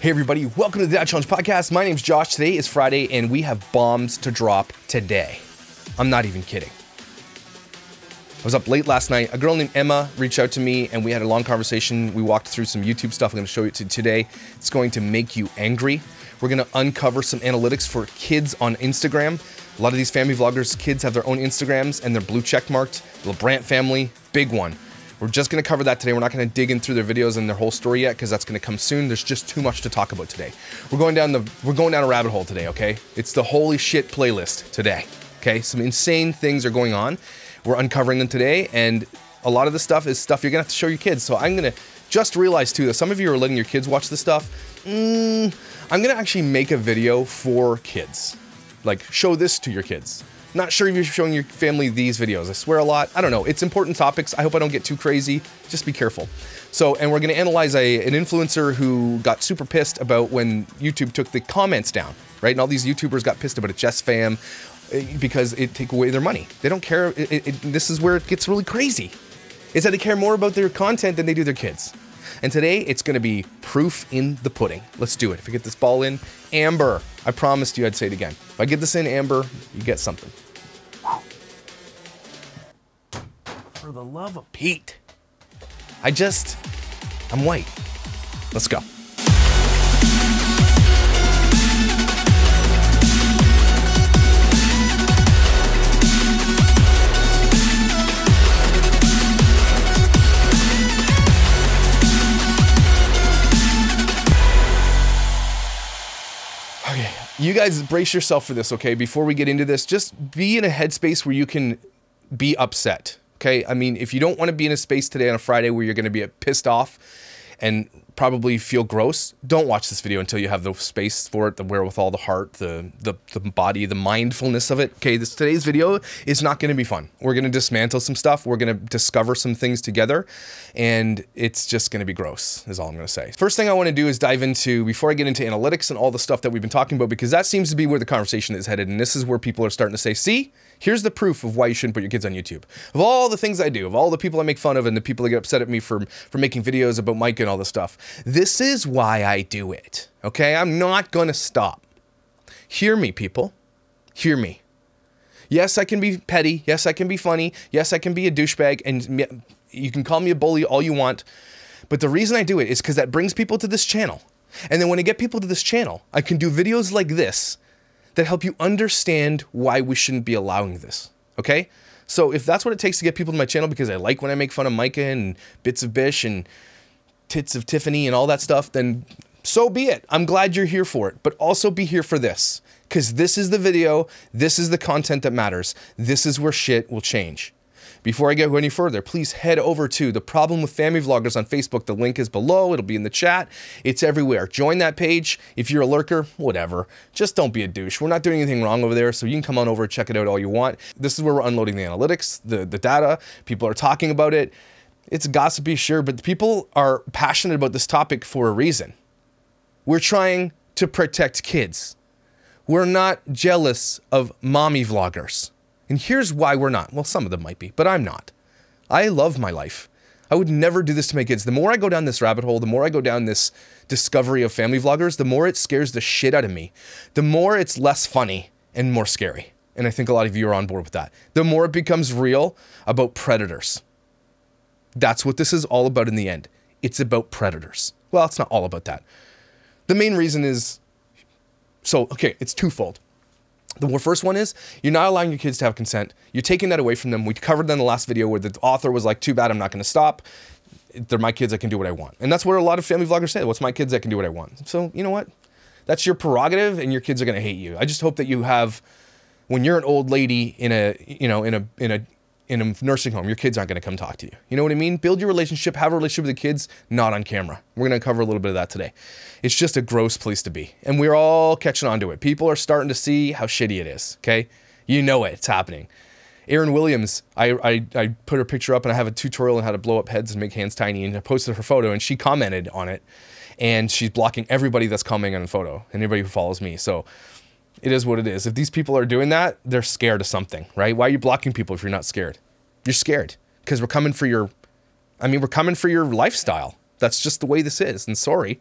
Hey, everybody, welcome to the Dad Challenge Podcast. My name's Josh. Today is Friday, and we have bombs to drop today. I'm not even kidding. I was up late last night. A girl named Emma reached out to me, and we had a long conversation. We walked through some YouTube stuff I'm going to show you today. It's going to make you angry. We're going to uncover some analytics for kids on Instagram. A lot of these family vloggers' kids have their own Instagrams, and they're blue check marked. The LaBrant family, big one. We're just going to cover that today. We're not going to dig in through their videos and their whole story yet because that's going to come soon. There's just too much to talk about today. We're going down the we're going down a rabbit hole today, okay? It's the holy shit playlist today. Okay? Some insane things are going on. We're uncovering them today and a lot of the stuff is stuff you're going to have to show your kids. So I'm going to just realize too that some of you are letting your kids watch this stuff. Mm, I'm going to actually make a video for kids. Like show this to your kids. Not sure if you're showing your family these videos. I swear a lot. I don't know. It's important topics. I hope I don't get too crazy. Just be careful. So, and we're going to analyze a, an influencer who got super pissed about when YouTube took the comments down, right? And all these YouTubers got pissed about it. Jess Fam, eh, because it take away their money. They don't care. It, it, it, this is where it gets really crazy. Is that they care more about their content than they do their kids. And today it's going to be proof in the pudding. Let's do it. If I get this ball in, Amber, I promised you I'd say it again. If I get this in, Amber, you get something. For the love of Pete. I just, I'm white. Let's go. Okay, you guys brace yourself for this, okay? Before we get into this, just be in a headspace where you can be upset, okay? I mean, if you don't want to be in a space today on a Friday where you're going to be pissed off and probably feel gross, don't watch this video until you have the space for it, the wherewithal, the heart, the the, the body, the mindfulness of it. Okay, this today's video is not going to be fun. We're going to dismantle some stuff. We're going to discover some things together, and it's just going to be gross. Is all I'm going to say. First thing I want to do is dive into before I get into analytics and all the stuff that we've been talking about because that seems to be where the conversation is headed, and this is where people are starting to say, "See." Here's the proof of why you shouldn't put your kids on YouTube. Of all the things I do, of all the people I make fun of, and the people that get upset at me for, for making videos about Mike and all this stuff, this is why I do it. Okay? I'm not gonna stop. Hear me, people. Hear me. Yes, I can be petty. Yes, I can be funny. Yes, I can be a douchebag. And you can call me a bully all you want. But the reason I do it is because that brings people to this channel. And then when I get people to this channel, I can do videos like this that help you understand why we shouldn't be allowing this. Okay? So if that's what it takes to get people to my channel because I like when I make fun of Micah and bits of Bish and tits of Tiffany and all that stuff, then so be it. I'm glad you're here for it. But also be here for this. Because this is the video, this is the content that matters. This is where shit will change. Before I go any further, please head over to The Problem with Family Vloggers on Facebook. The link is below. It'll be in the chat. It's everywhere. Join that page. If you're a lurker, whatever. Just don't be a douche. We're not doing anything wrong over there, so you can come on over check it out all you want. This is where we're unloading the analytics, the, the data. People are talking about it. It's gossipy, sure, but people are passionate about this topic for a reason. We're trying to protect kids. We're not jealous of mommy vloggers. And here's why we're not. Well, some of them might be, but I'm not. I love my life. I would never do this to my kids. The more I go down this rabbit hole, the more I go down this discovery of family vloggers, the more it scares the shit out of me. The more it's less funny and more scary. And I think a lot of you are on board with that. The more it becomes real about predators. That's what this is all about in the end. It's about predators. Well, it's not all about that. The main reason is so, okay, it's twofold. The first one is you're not allowing your kids to have consent. You're taking that away from them. We covered that in the last video where the author was like, too bad, I'm not going to stop. They're my kids, I can do what I want. And that's what a lot of family vloggers say, what's my kids, I can do what I want. So, you know what? That's your prerogative and your kids are going to hate you. I just hope that you have, when you're an old lady in a, you know, in a, in a, in a nursing home, your kids aren't going to come talk to you. You know what I mean? Build your relationship, have a relationship with the kids, not on camera. We're going to cover a little bit of that today. It's just a gross place to be. And we're all catching on to it. People are starting to see how shitty it is, okay? You know it, it's happening. Erin Williams, I, I, I put her picture up and I have a tutorial on how to blow up heads and make hands tiny and I posted her photo and she commented on it and she's blocking everybody that's commenting on the photo, anybody who follows me. So it is what it is. If these people are doing that, they're scared of something, right? Why are you blocking people if you're not scared? You're scared because we're coming for your, I mean, we're coming for your lifestyle. That's just the way this is. And sorry,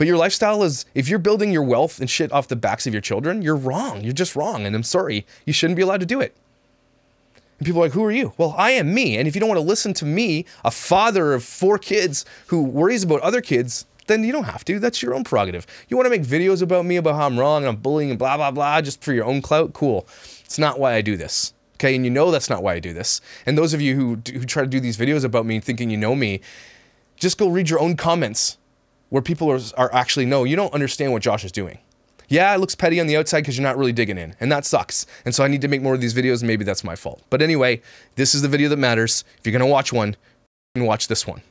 But your lifestyle is, if you're building your wealth and shit off the backs of your children, you're wrong. You're just wrong. And I'm sorry. You shouldn't be allowed to do it. And people are like, who are you? Well, I am me. And if you don't want to listen to me, a father of four kids who worries about other kids, then you don't have to. That's your own prerogative. You want to make videos about me, about how I'm wrong and I'm bullying and blah, blah, blah, just for your own clout? Cool. It's not why I do this. Okay. And you know that's not why I do this. And those of you who, who try to do these videos about me thinking you know me, just go read your own comments where people are, are actually, no, you don't understand what Josh is doing. Yeah, it looks petty on the outside because you're not really digging in, and that sucks. And so I need to make more of these videos, and maybe that's my fault. But anyway, this is the video that matters. If you're gonna watch one, watch this one.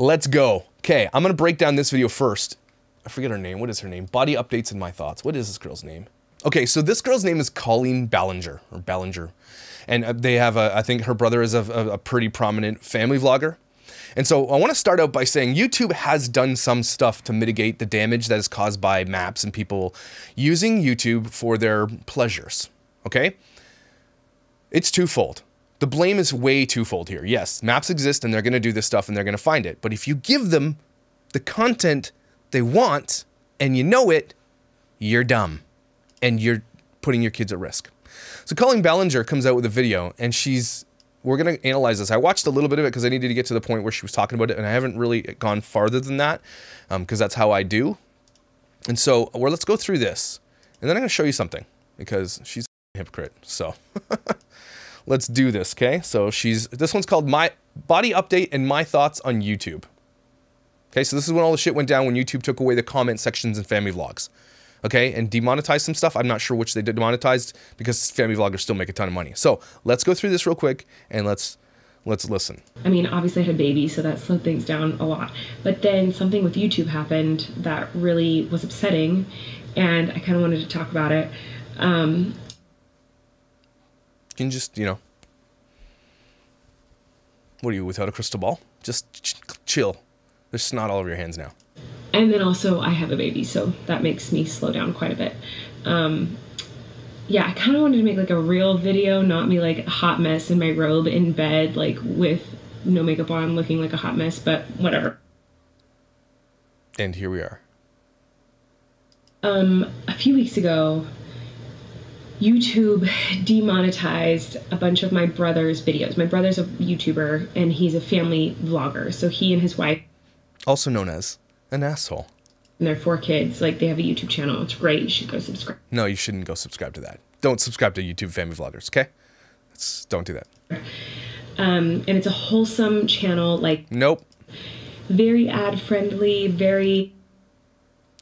Let's go. Okay, I'm gonna break down this video first. I forget her name. What is her name? Body updates and my thoughts. What is this girl's name? Okay, so this girl's name is Colleen Ballinger or Ballinger, and uh, they have a. I think her brother is a, a pretty prominent family vlogger. And so I want to start out by saying YouTube has done some stuff to mitigate the damage that is caused by maps and people using YouTube for their pleasures. Okay? It's twofold. The blame is way twofold here. Yes, maps exist and they're going to do this stuff and they're going to find it. But if you give them the content they want and you know it, you're dumb and you're putting your kids at risk. So Colleen Ballinger comes out with a video and she's we're going to analyze this. I watched a little bit of it because I needed to get to the point where she was talking about it, and I haven't really gone farther than that because um, that's how I do. And so, well, let's go through this, and then I'm going to show you something because she's a hypocrite. So let's do this, okay? So she's this one's called my body update and my thoughts on YouTube. Okay, so this is when all the shit went down when YouTube took away the comment sections and family vlogs okay, and demonetized some stuff. I'm not sure which they did demonetized because family vloggers still make a ton of money. So let's go through this real quick and let's let's listen. I mean, obviously I had a baby, so that slowed things down a lot. But then something with YouTube happened that really was upsetting, and I kind of wanted to talk about it. Um, can just, you know, what are you without a crystal ball? Just ch chill. There's snot all over your hands now and then also I have a baby, so that makes me slow down quite a bit. Um, yeah, I kind of wanted to make like a real video, not me like a hot mess in my robe in bed, like with no makeup on, looking like a hot mess, but whatever. And here we are. Um, a few weeks ago, YouTube demonetized a bunch of my brother's videos. My brother's a YouTuber and he's a family vlogger. So he and his wife, also known as an asshole. And their four kids, like they have a YouTube channel. It's great. You should go subscribe. No, you shouldn't go subscribe to that. Don't subscribe to YouTube family vloggers, okay? Let's, don't do that. Um, and it's a wholesome channel, like nope, very ad friendly, very.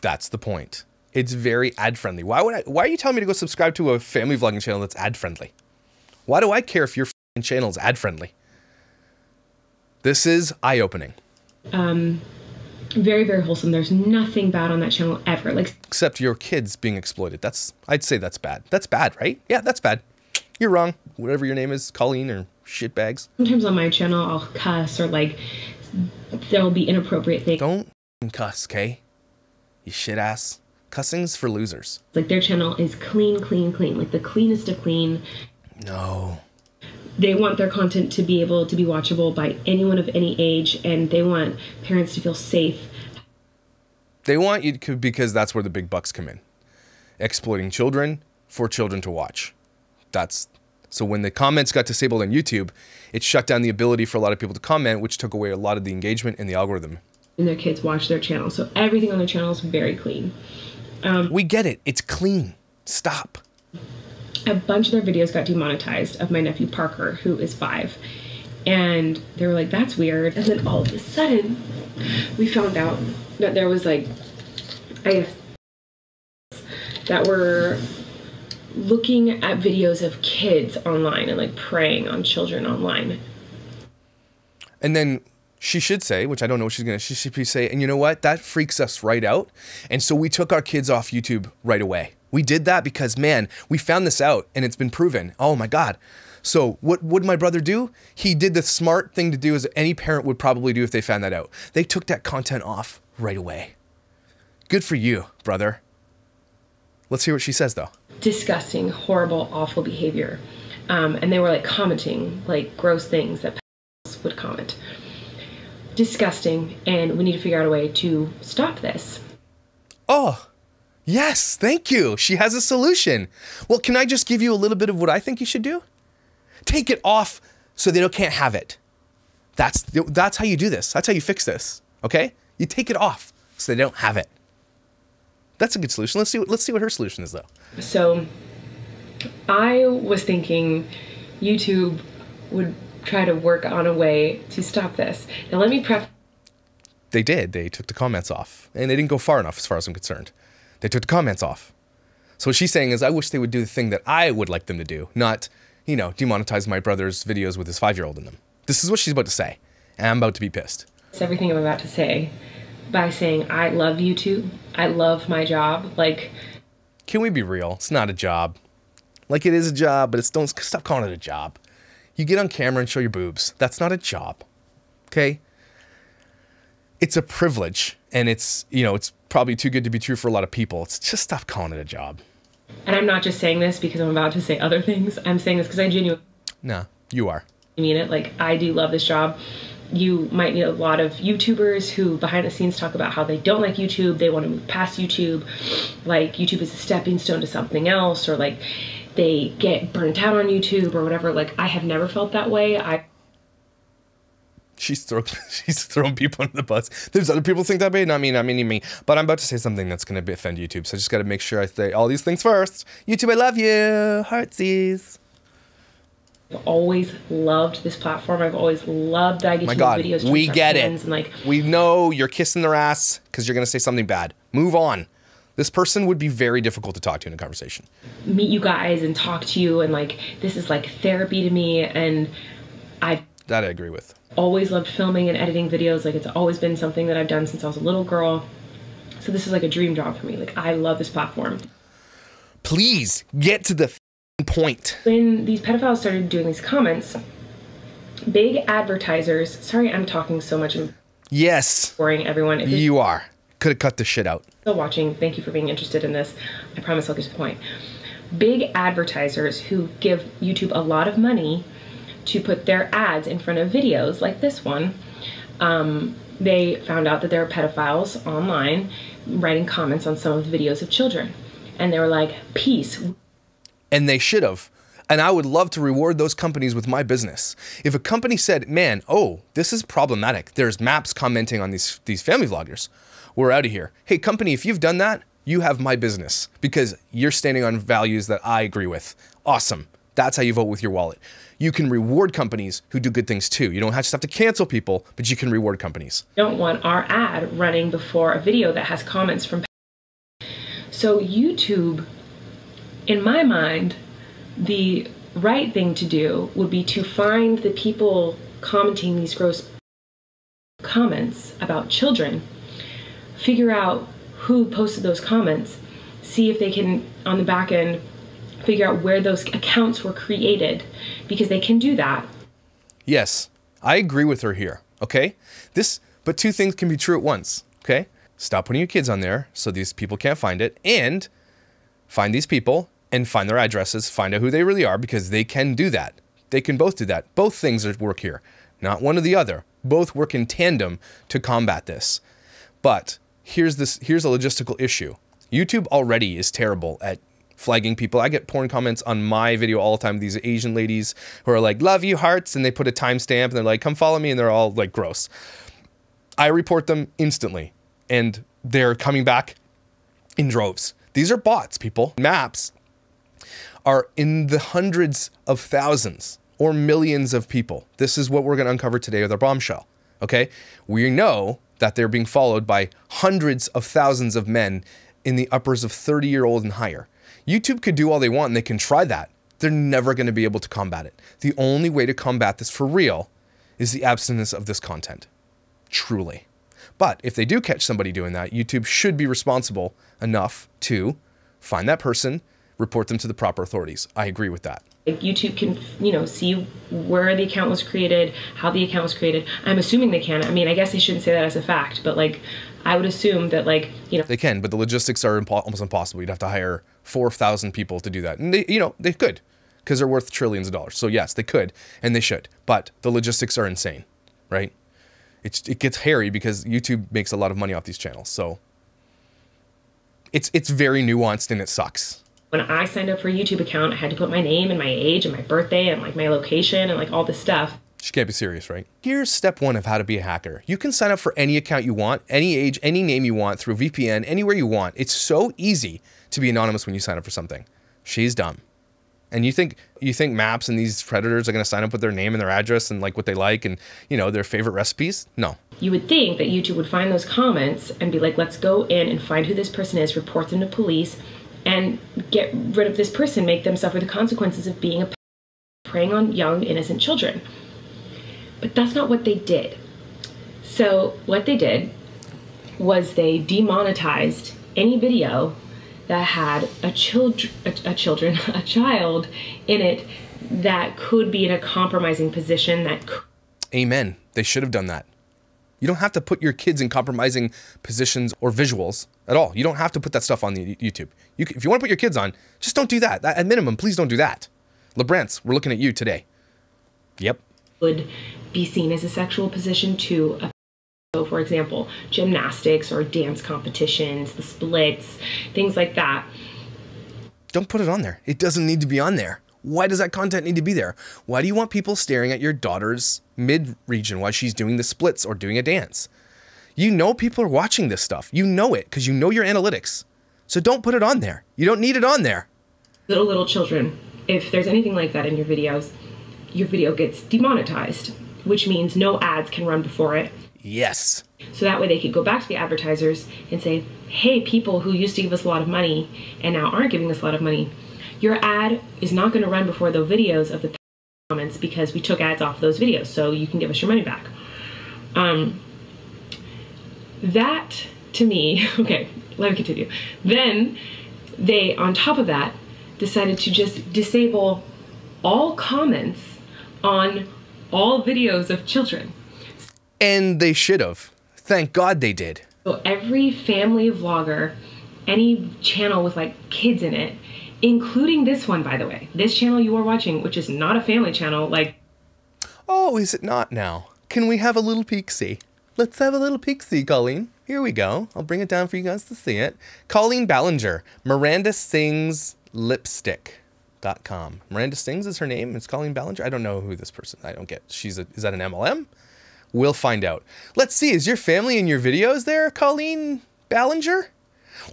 That's the point. It's very ad friendly. Why would I? Why are you telling me to go subscribe to a family vlogging channel that's ad friendly? Why do I care if your channel is ad friendly? This is eye opening. Um, very very wholesome there's nothing bad on that channel ever like except your kids being exploited that's i'd say that's bad that's bad right yeah that's bad you're wrong whatever your name is colleen or shitbags sometimes on my channel i'll cuss or like there'll be inappropriate things don't cuss okay you shit ass cussing's for losers. Like their channel is clean clean clean like the cleanest of clean. No. They want their content to be able to be watchable by anyone of any age and they want parents to feel safe. They want you to because that's where the big bucks come in. Exploiting children for children to watch. That's so when the comments got disabled on youtube it shut down the ability for a lot of people to comment which took away a lot of the engagement in the algorithm. And their kids watch their channel so everything on their channel is very clean um, we get it it's clean stop a bunch of their videos got demonetized of my nephew Parker, who is five. And they were like, that's weird. And then all of a sudden, we found out that there was like, I guess, that were looking at videos of kids online and like preying on children online. And then she should say, which I don't know what she's gonna, she should say, and you know what? That freaks us right out. And so we took our kids off YouTube right away. We did that because, man, we found this out and it's been proven. Oh my God. So what would my brother do? He did the smart thing to do as any parent would probably do if they found that out. They took that content off right away. Good for you, brother. Let's hear what she says though. Disgusting, horrible, awful behavior. Um, and they were like commenting like gross things that would comment. Disgusting and we need to figure out a way to stop this. Oh, yes, thank you. She has a solution. Well, can I just give you a little bit of what I think you should do? Take it off so they don't, can't have it. That's, that's how you do this. That's how you fix this. Okay? You take it off so they don't have it. That's a good solution. Let's see what, let's see what her solution is, though. So I was thinking YouTube would try to work on a way to stop this. Now, let me prep. They did. They took the comments off, and they didn't go far enough, as far as I'm concerned. They took the comments off. So what she's saying is, I wish they would do the thing that I would like them to do, not, you know, demonetize my brother's videos with his five-year-old in them. This is what she's about to say, and I'm about to be pissed. It's Everything I'm about to say by saying I love YouTube. I love my job. Like, can we be real? It's not a job. Like it is a job, but it's don't stop calling it a job. You get on camera and show your boobs. That's not a job. Okay? It's a privilege and it's, you know, it's probably too good to be true for a lot of people. It's just stop calling it a job. And I'm not just saying this because I'm about to say other things. I'm saying this because I genuinely No, you are. I mean it. Like I do love this job. You might meet a lot of YouTubers who behind the scenes talk about how they don't like YouTube, they want to move past YouTube, like YouTube is a stepping stone to something else, or like they get burnt out on YouTube or whatever. Like I have never felt that way. I She's throwing she's throwing people under the bus. There's other people think that way, not me, not me, not me. But I'm about to say something that's gonna offend YouTube, so I just gotta make sure I say all these things first. YouTube, I love you, heartsies. I've always loved this platform. I've always loved that I get My God, videos. we get it. And like We know you're kissing their ass because you're gonna say something bad. Move on. This person would be very difficult to talk to in a conversation. meet you guys and talk to you and like this is like therapy to me and I've That I agree with. always loved filming and editing videos. Like it's always been something that I've done since I was a little girl. So this is like a dream job for me. Like I love this platform. Please get to the point. When these pedophiles started doing these comments, big advertisers, sorry I'm talking so much Yes, boring everyone. If you are. Could have cut this shit out. still watching, thank you for being interested in this. I promise I'll get to the point. Big advertisers who give YouTube a lot of money to put their ads in front of videos like this one, um, they found out that there are pedophiles online writing comments on some of the videos of children. And they were like, peace. and they should have. And I would love to reward those companies with my business. If a company said, "Man, oh, this is problematic. There's maps commenting on these these family vloggers. We're out of here." Hey, company, if you've done that, you have my business because you're standing on values that I agree with. Awesome. That's how you vote with your wallet. You can reward companies who do good things too. You don't just have to cancel people, but you can reward companies. don't want our ad running before a video that has comments from so youtube in my mind the right thing to do would be to find the people commenting these gross comments about children figure out who posted those comments see if they can on the back end figure out where those accounts were created because they can do that Yes, I agree with her here. Okay? This but two things can be true at once, okay? Stop putting your kids on there so these people can't find it and find these people and find their addresses, find out who they really are because they can do that. They can both do that. Both things work here. Not one or the other. Both work in tandem to combat this. But here's this here's a logistical issue. YouTube already is terrible at flagging people. I get porn comments on my video all the time. These Asian ladies who are like, love you hearts, and they put a timestamp and they're like, come follow me, and they're all like gross. I report them instantly, and they're coming back in droves. These are bots, people. Maps are in the hundreds of thousands or millions of people. This is what we're going to uncover today with our bombshell. Okay? We know that they're being followed by hundreds of thousands of men in the uppers of 30 year old and higher. YouTube could do all they want and they can try that. They're never going to be able to combat it. The only way to combat this for real is the abstinence of this content. Truly. But if they do catch somebody doing that, YouTube should be responsible enough to find that person, report them to the proper authorities. I agree with that. Like YouTube can, you know, see where the account was created, how the account was created. I'm assuming they can. I mean, I guess they shouldn't say that as a fact, but like, I would assume that, like, you know, They can, but the logistics are impo- almost impossible. You'd have to hire 4,000 people to do that. And they, you know, they could because they're worth trillions of dollars. So yes, they could and they should. But the logistics are insane, right? It's, it gets hairy because YouTube makes a lot of money off these channels. So it's it's very nuanced and it sucks. When I signed up for a YouTube account, I had to put my name and my age and my birthday and like my location and like all this stuff. She can't be serious, right? Here's step one of how to be a hacker. You can sign up for any account you want, any age, any name you want through VPN, anywhere you want. It's so easy to be anonymous when you sign up for something. She's dumb. And you think you think maps and these predators are going to sign up with their name and their address and like what they like and you know their favorite recipes? No. You would think that YouTube would find those comments and be like, let's go in and find who this person is, report them to police, and get rid of this person, make them suffer the consequences of being a preying on young innocent children. But that's not what they did. So what they did was they demonetized any video that had a child a, a children a child in it that could be in a compromising position that could Amen. They should have done that. You don't have to put your kids in compromising positions or visuals at all. You don't have to put that stuff on the YouTube. You can, if you want to put your kids on, just don't do that. At minimum, please don't do that. LaBrants, we're looking at you today. Yep. Would be seen as a sexual position to a so for example, gymnastics or dance competitions, the splits, things like that. Don't put it on there. It doesn't need to be on there. Why does that content need to be there? Why do you want people staring at your daughter's mid region while she's doing the splits or doing a dance? You know people are watching this stuff. You know it because you know your analytics. So don't put it on there. You don't need it on there. Little, little children, if there's anything like that in your videos, your video gets demonetized, which means no ads can run before it. Yes. So that way they could go back to the advertisers and say, hey, people who used to give us a lot of money and now aren't giving us a lot of money, your ad is not going to run before the videos of the comments because we took ads off those videos, so you can give us your money back. Um, that to me, okay, let me continue. Then they, on top of that, decided to just disable all comments on all videos of children. And they should have. Thank God they did. So every family vlogger, any channel with like kids in it, including this one, by the way, this channel you are watching, which is not a family channel, like. Oh, is it not now? Can we have a little peek see? Let's have a little peek see, Colleen. Here we go. I'll bring it down for you guys to see it. Colleen Ballinger, Miranda Sings Lipstick.com. Miranda Sings is her name. It's Colleen Ballinger. I don't know who this person. I don't get. She's a. Is that an MLM? We'll find out. Let's see. Is your family in your videos there, Colleen Ballinger?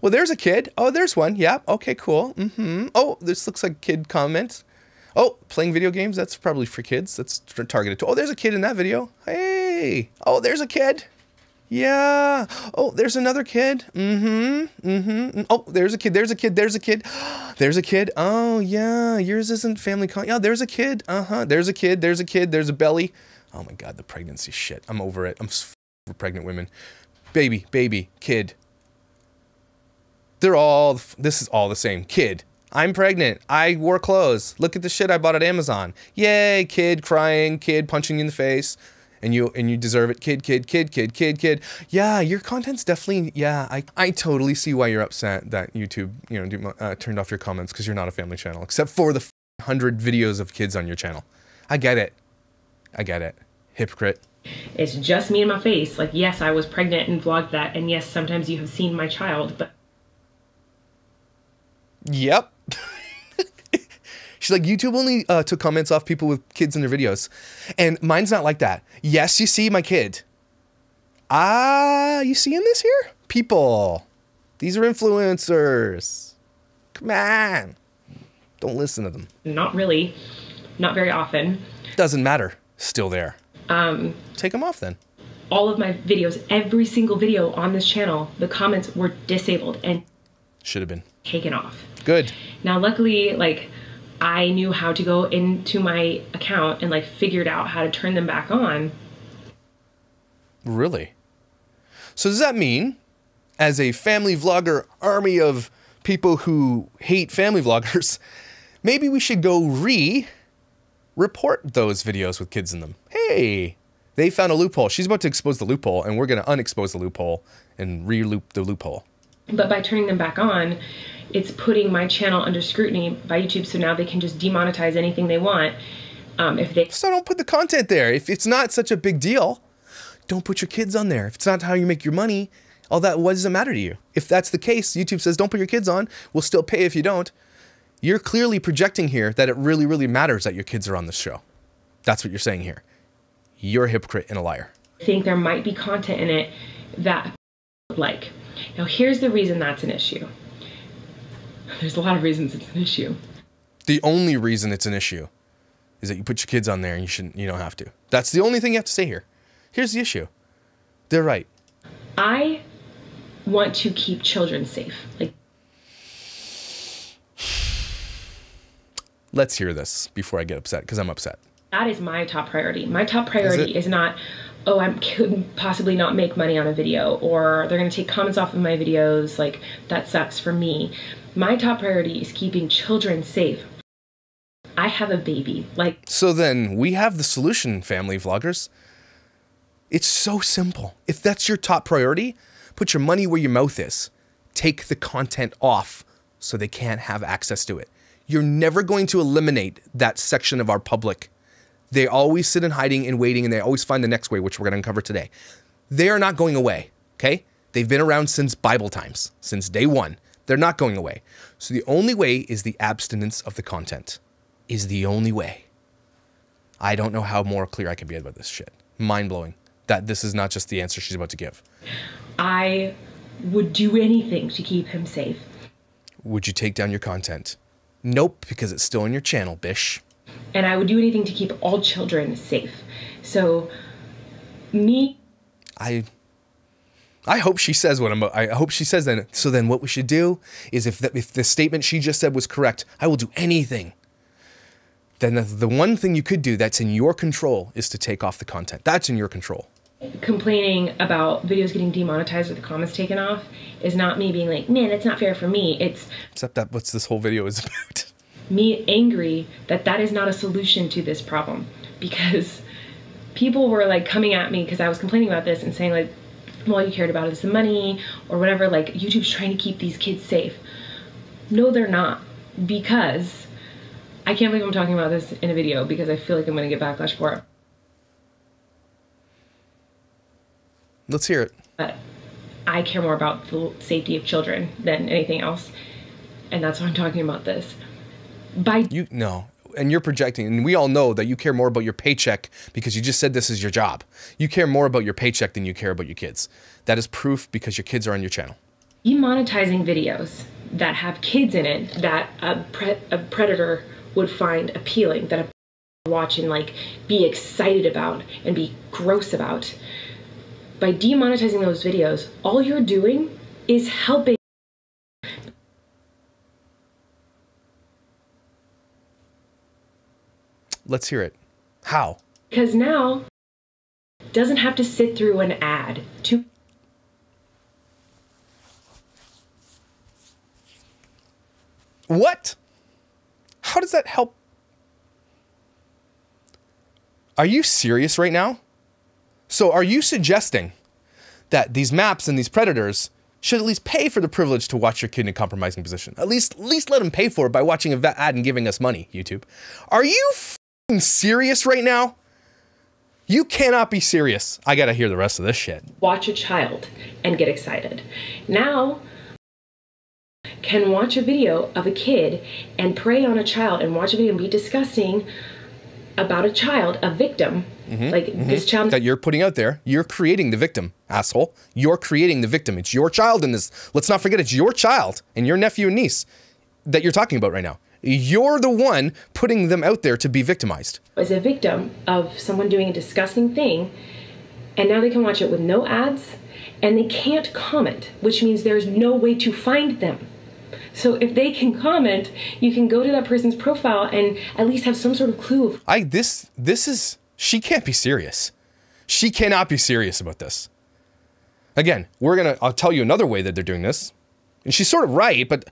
Well, there's a kid. Oh, there's one. Yeah. Okay, cool. Mm-hmm. Oh, this looks like kid comment. Oh, playing video games. That's probably for kids. That's targeted to. Oh, there's a kid in that video. Hey. Oh, there's a kid. Yeah. Oh, there's another kid. Mm-hmm. Mm-hmm. Oh, there's a kid. There's a kid. There's a kid. There's a kid. Oh, yeah. Yours isn't family con. Yeah, there's a kid. Uh-huh. There's a kid. There's a kid. There's a belly. Oh my God, the pregnancy shit. I'm over it. I'm for pregnant women. Baby, baby, kid. They're all, this is all the same. Kid. I'm pregnant. I wore clothes. Look at the shit I bought at Amazon. Yay, kid crying, kid punching you in the face. And you and you deserve it, kid, kid, kid, kid, kid, kid. Yeah, your content's definitely. Yeah, I, I totally see why you're upset that YouTube, you know, uh, turned off your comments because you're not a family channel, except for the hundred videos of kids on your channel. I get it. I get it. Hypocrite. It's just me and my face. Like, yes, I was pregnant and vlogged that, and yes, sometimes you have seen my child, but. Yep. She's like, YouTube only uh, took comments off people with kids in their videos. And mine's not like that. Yes, you see my kid. Ah, you seeing this here? People. These are influencers. Come on. Don't listen to them. Not really. Not very often. Doesn't matter. Still there. Um, Take them off then. All of my videos, every single video on this channel, the comments were disabled and should have been taken off. Good. Now, luckily, like I knew how to go into my account and like figured out how to turn them back on. Really? So does that mean, as a family vlogger army of people who hate family vloggers, maybe we should go re report those videos with kids in them. Hey, they found a loophole. She's about to expose the loophole, and we're going to unexpose the loophole and re-loop the loophole. But by turning them back on, it's putting my channel under scrutiny by YouTube, so now they can just demonetize anything they want. Um, if they so don't put the content there. If it's not such a big deal, don't put your kids on there. If it's not how you make your money, all that what does it matter to you? If that's the case, YouTube says don't put your kids on. We'll still pay if you don't. You're clearly projecting here that it really, really matters that your kids are on this show. That's what you're saying here. You're a hypocrite and a liar. I think there might be content in it that like. Now here's the reason that's an issue. There's a lot of reasons it's an issue. The only reason it's an issue is that you put your kids on there and you shouldn't you don't have to. That's the only thing you have to say here. Here's the issue. They're right. I want to keep children safe. Like Let's hear this before I get upset because I'm upset. that is my top priority. My top priority is not oh I could possibly not make money on a video or they're going to take comments off of my videos like that sucks for me. My top priority is keeping children safe. I have a baby. Like So then we have the solution, family vloggers. It's so simple. If that's your top priority, put your money where your mouth is. Take the content off so they can't have access to it. You're never going to eliminate that section of our public. They always sit in hiding and waiting, and they always find the next way, which we're going to uncover today. They are not going away, okay? They've been around since Bible times, since day one. They're not going away. So the only way is the abstinence of the content, is the only way. I don't know how more clear I can be about this shit. Mind blowing that this is not just the answer she's about to give. I would do anything to keep him safe. Would you take down your content? Nope, because it's still on your channel, bish. And I would do anything to keep all children safe. So me I I hope she says what I'm I hope she says then so then what we should do is if the, if the statement she just said was correct, I will do anything. Then the, the one thing you could do that's in your control is to take off the content. That's in your control. complaining about videos getting demonetized or the comments taken off is not me being like, man, that's not fair for me. It's Except that what's this whole video is about. me angry that that is not a solution to this problem because people were like coming at me because I was complaining about this and saying like, all you cared about is the money or whatever. Like YouTube's trying to keep these kids safe. No, they're not because I can't believe I'm talking about this in a video because I feel like I'm gonna get backlash for it. Let's hear it. but I care more about the safety of children than anything else. And that's why I'm talking about this. By You no. And you're projecting, and we all know that you care more about your paycheck because you just said this is your job. You care more about your paycheck than you care about your kids. That is proof because your kids are on your channel. demonetizing videos that have kids in it that a, pre- a predator would find appealing, that a watch and like be excited about and be gross about. By demonetizing those videos, all you're doing is helping Let's hear it. How? because now doesn't have to sit through an ad to What? How does that help? Are you serious right now? So, are you suggesting that these maps and these predators should at least pay for the privilege to watch your kid in a compromising position? At least, at least let them pay for it by watching a ad and giving us money, YouTube. Are you fing serious right now? You cannot be serious. I gotta hear the rest of this shit. watch a child and get excited. Now can watch a video of a kid and prey on a child and watch a video and be discussing about a child, a victim. Mm-hmm, like this mm-hmm. child that you're putting out there. You're creating the victim, asshole. You're creating the victim. It's your child in this. Let's not forget it's your child and your nephew and niece that you're talking about right now. You're the one putting them out there to be victimized. As a victim of someone doing a disgusting thing and now they can watch it with no ads and they can't comment, which means there's no way to find them. So if they can comment, you can go to that person's profile and at least have some sort of clue of I this this is she can't be serious. She cannot be serious about this. Again, we're gonna I'll tell you another way that they're doing this. And she's sort of right, but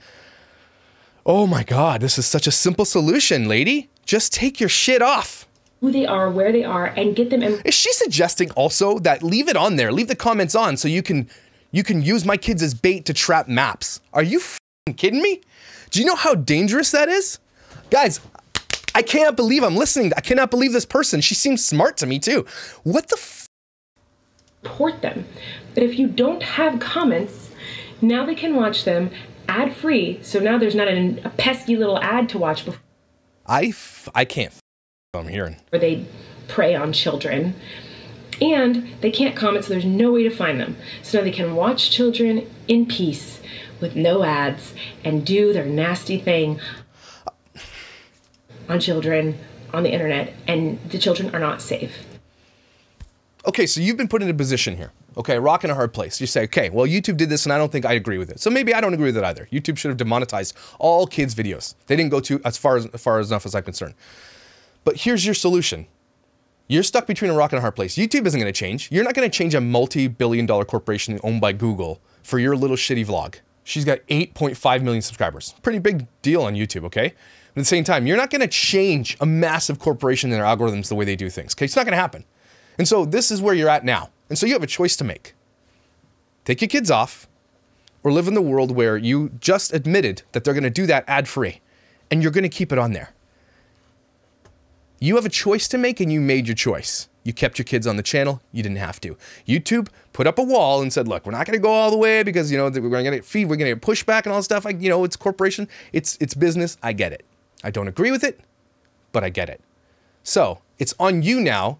oh my god, this is such a simple solution, lady. Just take your shit off. who they are, where they are, and get them in Is she suggesting also that leave it on there, leave the comments on so you can you can use my kids as bait to trap maps? Are you fing kidding me? Do you know how dangerous that is? Guys, I cannot believe I'm listening. I cannot believe this person. She seems smart to me too. What the f- support them. But if you don't have comments, now they can watch them ad free. So now there's not an, a pesky little ad to watch before I, f- I can't. F- I'm hearing. they prey on children. And they can't comment, so there's no way to find them. So now they can watch children in peace with no ads and do their nasty thing on children on the internet, and the children are not safe. Okay, so you've been put in a position here. Okay, rock in a hard place. You say, okay, well, YouTube did this and I don't think I agree with it. So maybe I don't agree with it either. YouTube should have demonetized all kids' videos. They didn't go to as far as, as far as enough as I'm concerned. But here's your solution. You're stuck between a rock and a hard place. YouTube isn't going to change. You're not going to change a multi-billion dollar corporation owned by Google for your little shitty vlog. She's got 8.5 million subscribers. Pretty big deal on YouTube, okay? But at the same time, you're not going to change a massive corporation and their algorithms the way they do things. Okay, it's not going to happen. And so this is where you're at now. And so you have a choice to make. Take your kids off or live in the world where you just admitted that they're going to do that ad free and you're going to keep it on there. You have a choice to make and you made your choice. You kept your kids on the channel. You didn't have to. YouTube put up a wall and said, look, we're not going to go all the way because, you know, we're going to get feed, we're going to get pushback and all this stuff. I, you know, it's corporation, it's, it's business. I get it. I don't agree with it, but I get it. So it's on you now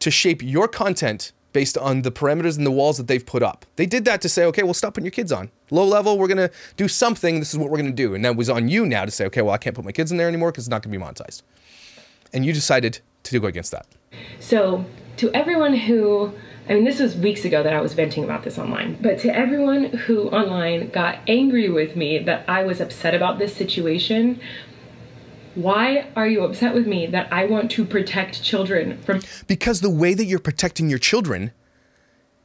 to shape your content based on the parameters and the walls that they've put up. They did that to say, okay, well, stop putting your kids on. Low level, we're going to do something. This is what we're going to do. And that was on you now to say, okay, well, I can't put my kids in there anymore because it's not going to be monetized. And you decided to go against that. So, to everyone who, I mean, this was weeks ago that I was venting about this online, but to everyone who online got angry with me that I was upset about this situation, why are you upset with me that I want to protect children from Because the way that you're protecting your children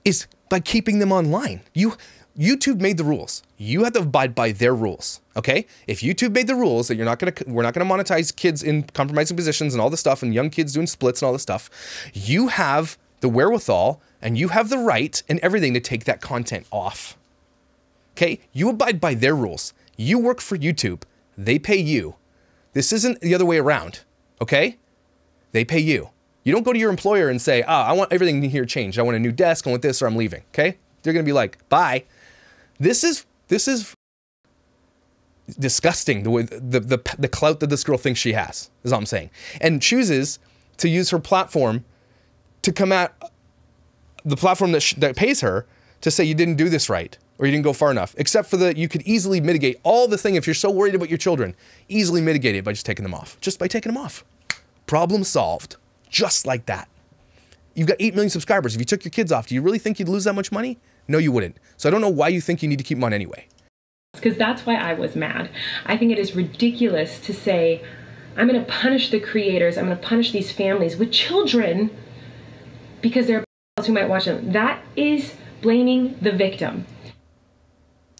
is by keeping them online. You YouTube made the rules. You have to abide by their rules. Okay? If YouTube made the rules that you're not gonna we're not gonna monetize kids in compromising positions and all this stuff and young kids doing splits and all this stuff, you have the wherewithal and you have the right and everything to take that content off. Okay? You abide by their rules. You work for YouTube. They pay you. This isn't the other way around. Okay? They pay you. You don't go to your employer and say, ah, I want everything here changed. I want a new desk. I want this or I'm leaving. Okay? They're to be like, bye. This is, this is disgusting the way the, the, the clout that this girl thinks she has, is all I'm saying. And chooses to use her platform to come at the platform that, sh- that pays her to say you didn't do this right or you didn't go far enough, except for the, you could easily mitigate all the thing if you're so worried about your children, easily mitigate it by just taking them off. Just by taking them off. Problem solved. Just like that. You've got 8 million subscribers. If you took your kids off, do you really think you'd lose that much money? No, you wouldn't. So I don't know why you think you need to keep them on anyway. because that's why I was mad. I think it is ridiculous to say, I'm going to punish the creators, I'm going to punish these families with children because there are who might watch them. That is blaming the victim.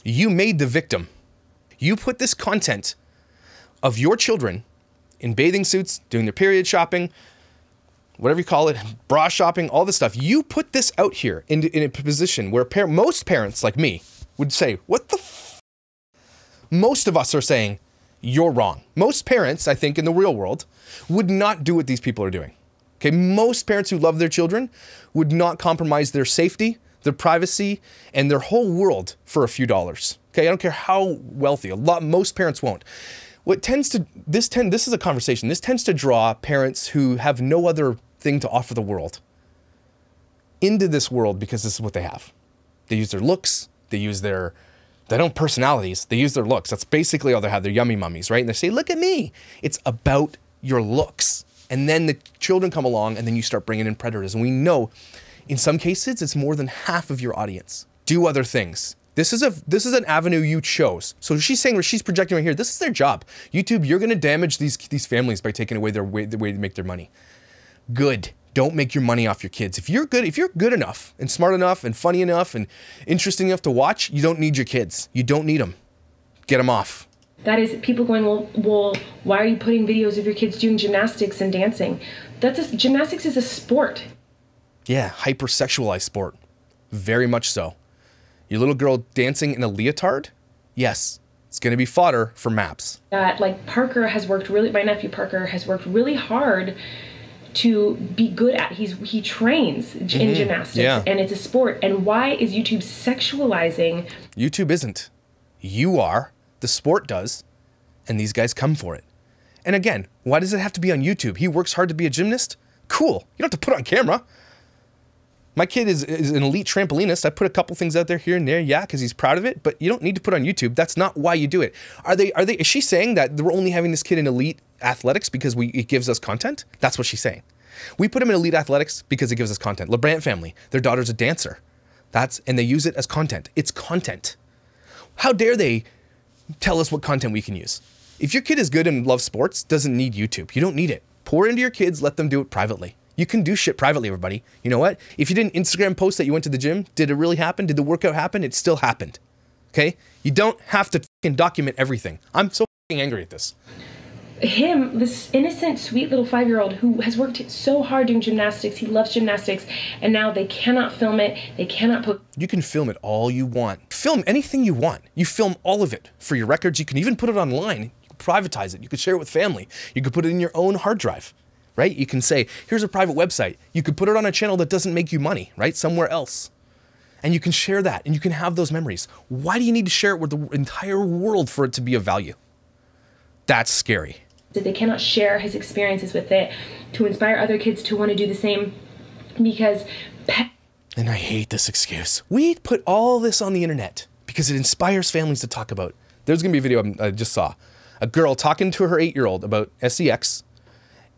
You made the victim. You put this content of your children in bathing suits, doing their period shopping, whatever you call it, bra shopping, all this stuff. You put this out here in, in a position where par- most parents like me would say, What the? Most of us are saying, You're wrong. Most parents, I think, in the real world, would not do what these people are doing. Okay, most parents who love their children would not compromise their safety, their privacy, and their whole world for a few dollars. Okay, I don't care how wealthy. A lot, most parents won't. What tends to this tend this is a conversation. This tends to draw parents who have no other thing to offer the world into this world because this is what they have. They use their looks. They use their they don't personalities. They use their looks. That's basically all they have. They're yummy mummies, right? And they say, "Look at me." It's about your looks. And then the children come along, and then you start bringing in predators. And we know, in some cases, it's more than half of your audience. Do other things. This is a this is an avenue you chose. So she's saying she's projecting right here. This is their job. YouTube, you're going to damage these these families by taking away their way the way to make their money. Good. Don't make your money off your kids. If you're good, if you're good enough and smart enough and funny enough and interesting enough to watch, you don't need your kids. You don't need them. Get them off. That is people going, well, well, why are you putting videos of your kids doing gymnastics and dancing? That's a, gymnastics is a sport. Yeah, hypersexualized sport. Very much so. Your little girl dancing in a leotard? Yes, it's going to be fodder for maps. That like Parker has worked really, my nephew Parker has worked really hard to be good at. He's he trains in mm-hmm. gymnastics Yeah. and it's a sport. And why is YouTube sexualizing YouTube isn't. You are. The sport does. And these guys come for it. And again, why does it have to be on YouTube? He works hard to be a gymnast? Cool. You don't have to put it on camera. My kid is, is an elite trampolinist. I put a couple things out there here and there, yeah, because he's proud of it. But you don't need to put on YouTube. That's not why you do it. Are they? Are they? Is she saying that we're only having this kid in elite athletics because we it gives us content? That's what she's saying. We put him in elite athletics because it gives us content. LaBrant family, their daughter's a dancer. That's and they use it as content. It's content. How dare they tell us what content we can use? If your kid is good and loves sports, doesn't need YouTube. You don't need it. Pour into your kids, let them do it privately. You can do shit privately, everybody. You know what? If you didn't Instagram post that you went to the gym, did it really happen? Did the workout happen? It still happened. Okay? You don't have to fucking document everything. I'm so fucking angry at this. him, this innocent, sweet little five year old who has worked so hard doing gymnastics. He loves gymnastics, and now they cannot film it. They cannot put You can film it all you want. Film anything you want. You film all of it for your records. You can even put it online. You can privatize it. You could share it with family. You could put it in your own hard drive, right? You can say, here's a private website. You could put it on a channel that doesn't make you money, right? Somewhere else. And you can share that and you can have those memories. Why do you need to share it with the entire world for it to be of value? That's scary. that they cannot share his experiences with it to inspire other kids to want to do the same because And I hate this excuse. We put all this on the internet because it inspires families to talk about. There's gonna be a video um, I just saw, a girl talking to her eight-year-old about sex,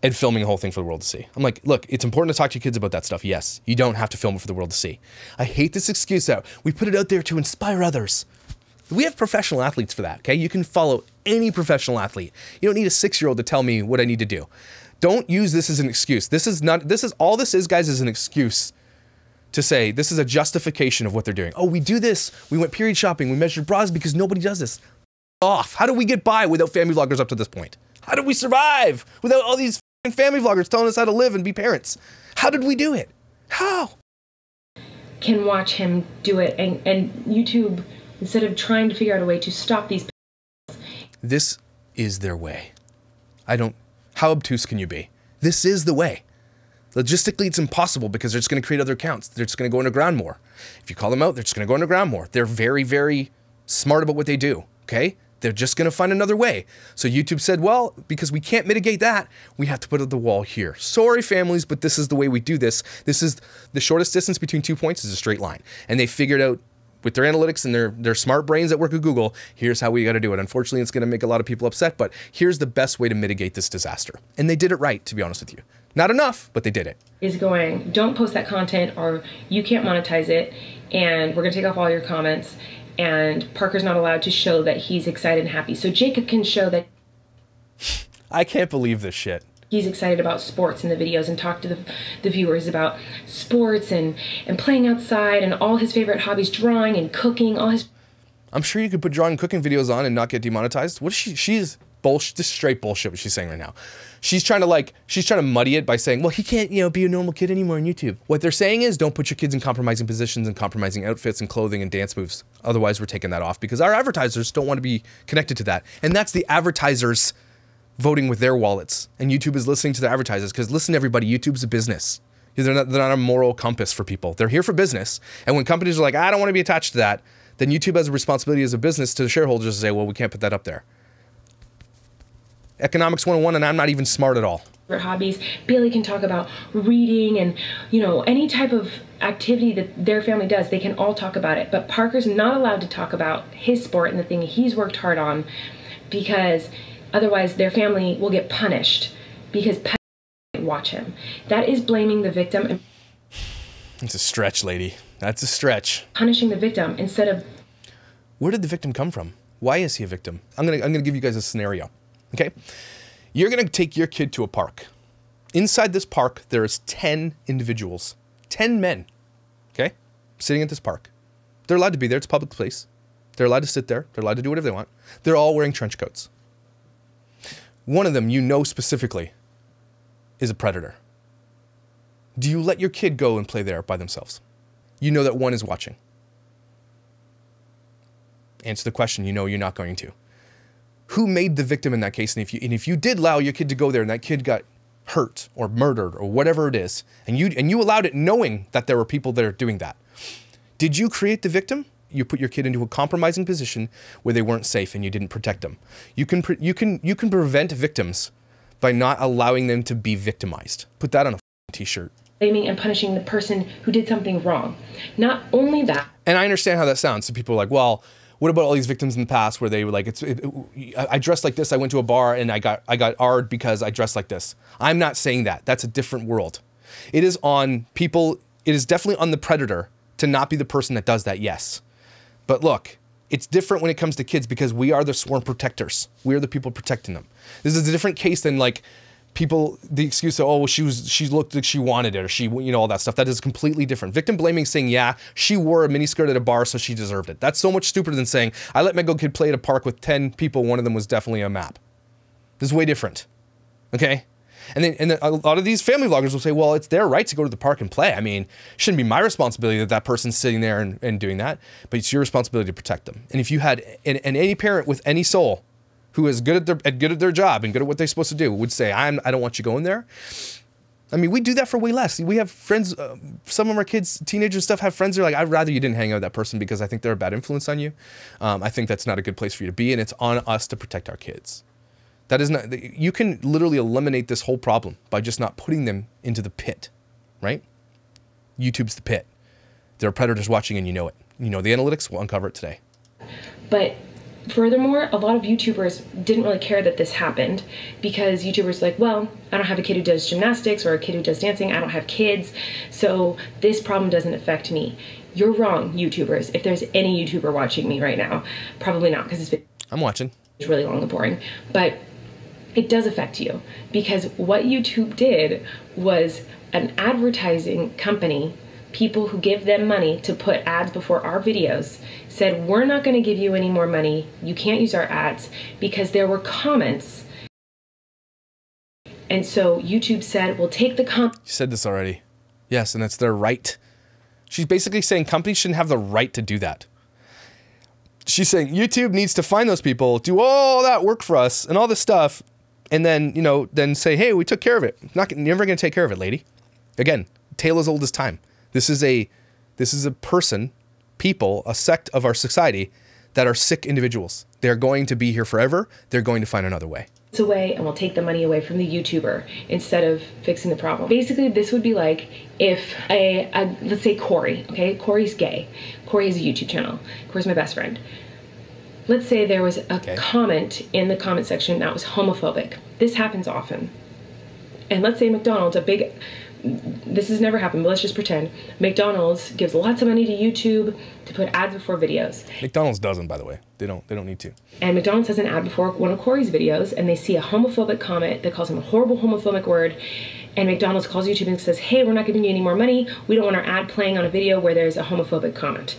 and filming a whole thing for the world to see. I'm like, look, it's important to talk to your kids about that stuff. Yes, you don't have to film it for the world to see. I hate this excuse out. We put it out there to inspire others. We have professional athletes for that, okay? You can follow any professional athlete. You don't need a six year old to tell me what I need to do. Don't use this as an excuse. This is not, this is all this is, guys, is an excuse to say this is a justification of what they're doing. Oh, we do this. We went period shopping. We measured bras because nobody does this. Off. How do we get by without family vloggers up to this point? How do we survive without all these family vloggers telling us how to live and be parents? How did we do it? How? can watch him do it and, and YouTube instead of trying to figure out a way to stop these This is their way. I don't. How obtuse can you be? This is the way. Logistically, it's impossible because they're just going to create other accounts. They're just going to go underground more. If you call them out, they're just going to go underground more. They're very, very smart about what they do. Okay? They're just going to find another way. So YouTube said, well, because we can't mitigate that, we have to put up the wall here. Sorry, families, but this is the way we do this. This is the shortest distance between two points is a straight line. And they figured out with their analytics and their, their smart brains that work at Google, here's how we got to do it. Unfortunately, it's going to make a lot of people upset, but here's the best way to mitigate this disaster. And they did it right, to be honest with you. Not enough, but they did it. is going don't post that content or you can't monetize it and we're going to take off all your comments and Parker's not allowed to show that he's excited and happy. So Jacob can show that I can't believe this shit. he's excited about sports in the videos and talk to the, the viewers about sports and, and playing outside and all his favorite hobbies, drawing and cooking, all his I'm sure you could put drawing and cooking videos on and not get demonetized. What is she? She's bullshit. Is straight bullshit. What she's saying right now. She's trying to like. She's trying to muddy it by saying, "Well, he can't, you know, be a normal kid anymore on YouTube." What they're saying is, don't put your kids in compromising positions and compromising outfits and clothing and dance moves. Otherwise, we're taking that off because our advertisers don't want to be connected to that, and that's the advertisers voting with their wallets. And YouTube is listening to the advertisers because listen, everybody, YouTube's a business. They're not, they're not a moral compass for people. They're here for business. And when companies are like, I don't want to be attached to that, then YouTube has a responsibility as a business to the shareholders to say, well, we can't put that up there. Economics 101, and I'm not even smart at all. hobbies. Bailey can talk about reading and, you know, any type of activity that their family does. They can all talk about it. But Parker's not allowed to talk about his sport and the thing he's worked hard on because otherwise their family will get punished because watch him. That is blaming the victim and It's a stretch, lady. That's a stretch. punishing the victim instead of Where did the victim come from? Why is he a victim? I'm gonna I'm gonna give you guys a scenario. Okay, you're gonna take your kid to a park. Inside this park, there's ten individuals, ten men. Okay, sitting at this park. They're allowed to be there. It's a public place. They're allowed to sit there. They're allowed to do whatever they want. They're all wearing trench coats. One of them, you know specifically, is a predator. Do you let your kid go and play there by themselves? You know that one is watching answer the question you know you're not going to who made the victim in that case and if you and if you did allow your kid to go there and that kid got hurt or murdered or whatever it is, and you and you allowed it knowing that there were people that are doing that. Did you create the victim? You put your kid into a compromising position where they weren't safe and you didn't protect them. You can you can you can prevent victims by not allowing them to be victimized. Put that on a t-shirt. Blaming and punishing the person who did something wrong. Not only that. And I understand how that sounds. So people are like, well, what about all these victims in the past where they were like, it's, it, it, I dressed like this. I went to a bar and I got I got ard because I dressed like this. I'm not saying that. That's a different world. It is on people. It is definitely on the predator to not be the person that does that. Yes, but look, it's different when it comes to kids because we are the sworn protectors. We are the people protecting them. This is a different case than like people the excuse of oh she was she looked like she wanted it or she you know all that stuff that is completely different. Victim blaming saying yeah she wore a miniskirt at a bar so she deserved it. That's so much stupider than saying i let my go kid play at a park with 10 people one of them was definitely a map. This is way different okay? And then and then a lot of these family vloggers will say well it's their right to go to the park and play. I mean it shouldn't be my responsibility that that person's sitting there and, and doing that but it's your responsibility to protect them. And if you had and, and any parent with any soul who is good at their good at their job and good at what they're supposed to do would say, "I'm I don't want you going there." I mean, we do that for way less. We have friends. Uh, some of our kids, teenagers, stuff have friends. That are like, I'd rather you didn't hang out with that person because I think they're a bad influence on you. Um, I think that's not a good place for you to be, and it's on us to protect our kids. That is not. You can literally eliminate this whole problem by just not putting them into the pit, right? YouTube's the pit. There are predators watching, and you know it. You know the analytics. We'll uncover it today. But Furthermore, a lot of YouTubers didn't really care that this happened because YouTubers like, well, I don't have a kid who does gymnastics or a kid who does dancing. I don't have kids, so this problem doesn't affect me. You're wrong, YouTubers. If there's any YouTuber watching me right now, probably not because it's I'm watching. It's really long and boring, but it does affect you because what YouTube did was an advertising company people who give them money to put ads before our videos said, We're not going to give you any more money. You can't use our ads because there were comments. And so YouTube said, We'll take the comments. You said this already. Yes, and it's their right. She's basically saying companies shouldn't have the right to do that. She's saying YouTube needs to find those people, do all that work for us and all this stuff, and then, you know, then say, hey, we took care of it. Not never gonna take care of it, lady. Again, tale as old as time. This is a this is a person, people, a sect of our society that are sick individuals. They're going to be here forever. They're going to find another way. It's away and we'll take the money away from the YouTuber instead of fixing the problem. Basically, this would be like if a, a let's say Corey, okay? Corey's gay. Corey has a YouTube channel. Corey's my best friend. Let's say there was a okay. comment in the comment section that was homophobic. This happens often. And let's say McDonald's, a big this has never happened, but let's just pretend McDonald's gives lots of money to YouTube to put ads before videos. McDonald's doesn't, by the way. They don't. They don't need to. And McDonald's has an ad before one of Corey's videos, and they see a homophobic comment that calls him a horrible homophobic word. And McDonald's calls YouTube and says, "Hey, we're not giving you any more money. We don't want our ad playing on a video where there's a homophobic comment."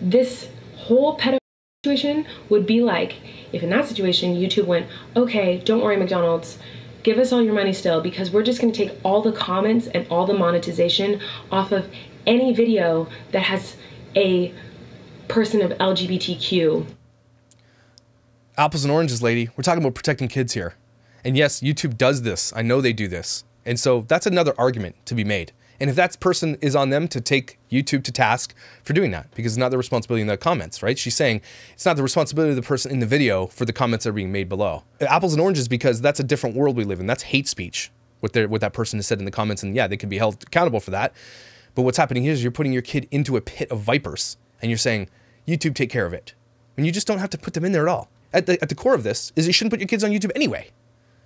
This whole pedo situation would be like if in that situation YouTube went, "Okay, don't worry, McDonald's." Give us all your money still because we're just going to take all the comments and all the monetization off of any video that has a person of LGBTQ. Apples and oranges, lady. We're talking about protecting kids here. And yes, YouTube does this. I know they do this. And so that's another argument to be made. And if that person is on them to take YouTube to task for doing that, because it's not their responsibility in the comments, right? She's saying it's not the responsibility of the person in the video for the comments that are being made below. Apples and oranges because that's a different world we live in. That's hate speech, what, what that person has said in the comments. And yeah, they can be held accountable for that. But what's happening here is you're putting your kid into a pit of vipers and you're saying, YouTube, take care of it. And you just don't have to put them in there at all. At the, at the core of this is you shouldn't put your kids on YouTube anyway.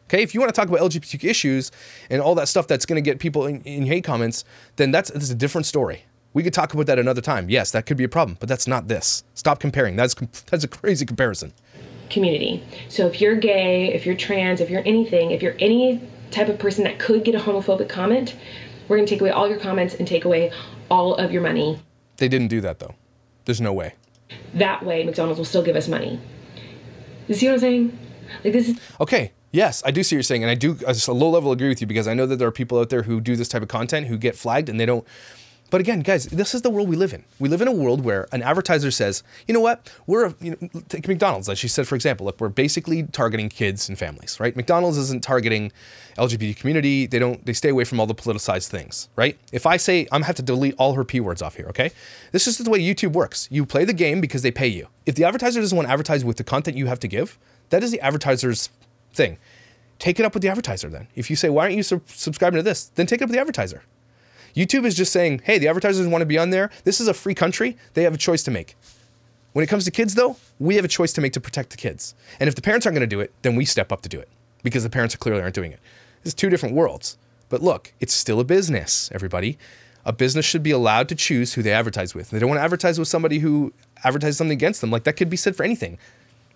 Okay, if you want to talk about LGBTQ issues and all that stuff that's going to get people in, in, hate comments, then that's, that's a different story. We could talk about that another time. Yes, that could be a problem, but that's not this. Stop comparing. That's that's a crazy comparison. Community. So if you're gay, if you're trans, if you're anything, if you're any type of person that could get a homophobic comment, we're going to take away all your comments and take away all of your money. They didn't do that though. There's no way. That way, McDonald's will still give us money. You see what I'm saying? Like this is okay. Yes, I do see what you're saying, and I do just a low level agree with you because I know that there are people out there who do this type of content who get flagged and they don't But again, guys, this is the world we live in. We live in a world where an advertiser says, you know what, we're, a, you know, take McDonald's, as she said, for example, look, we're basically targeting kids and families, right? McDonald's isn't targeting LGBT community. They don't, they stay away from all the politicized things, right? If I say, I'm gonna have to delete all her P words off here, okay? This is the way YouTube works. You play the game because they pay you. If the advertiser doesn't want to advertise with the content you have to give, that is the advertiser's thing. Take it up with the advertiser then. If you say, why aren't you sub- subscribing to this? Then take it up with the advertiser. YouTube is just saying, hey, the advertisers want to be on there. This is a free country. They have a choice to make. When it comes to kids, though, we have a choice to make to protect the kids. And if the parents aren't going to do it, then we step up to do it because the parents clearly aren't doing it. It's two different worlds. But look, it's still a business, everybody. A business should be allowed to choose who they advertise with. They don't want to advertise with somebody who advertises something against them. Like that could be said for anything.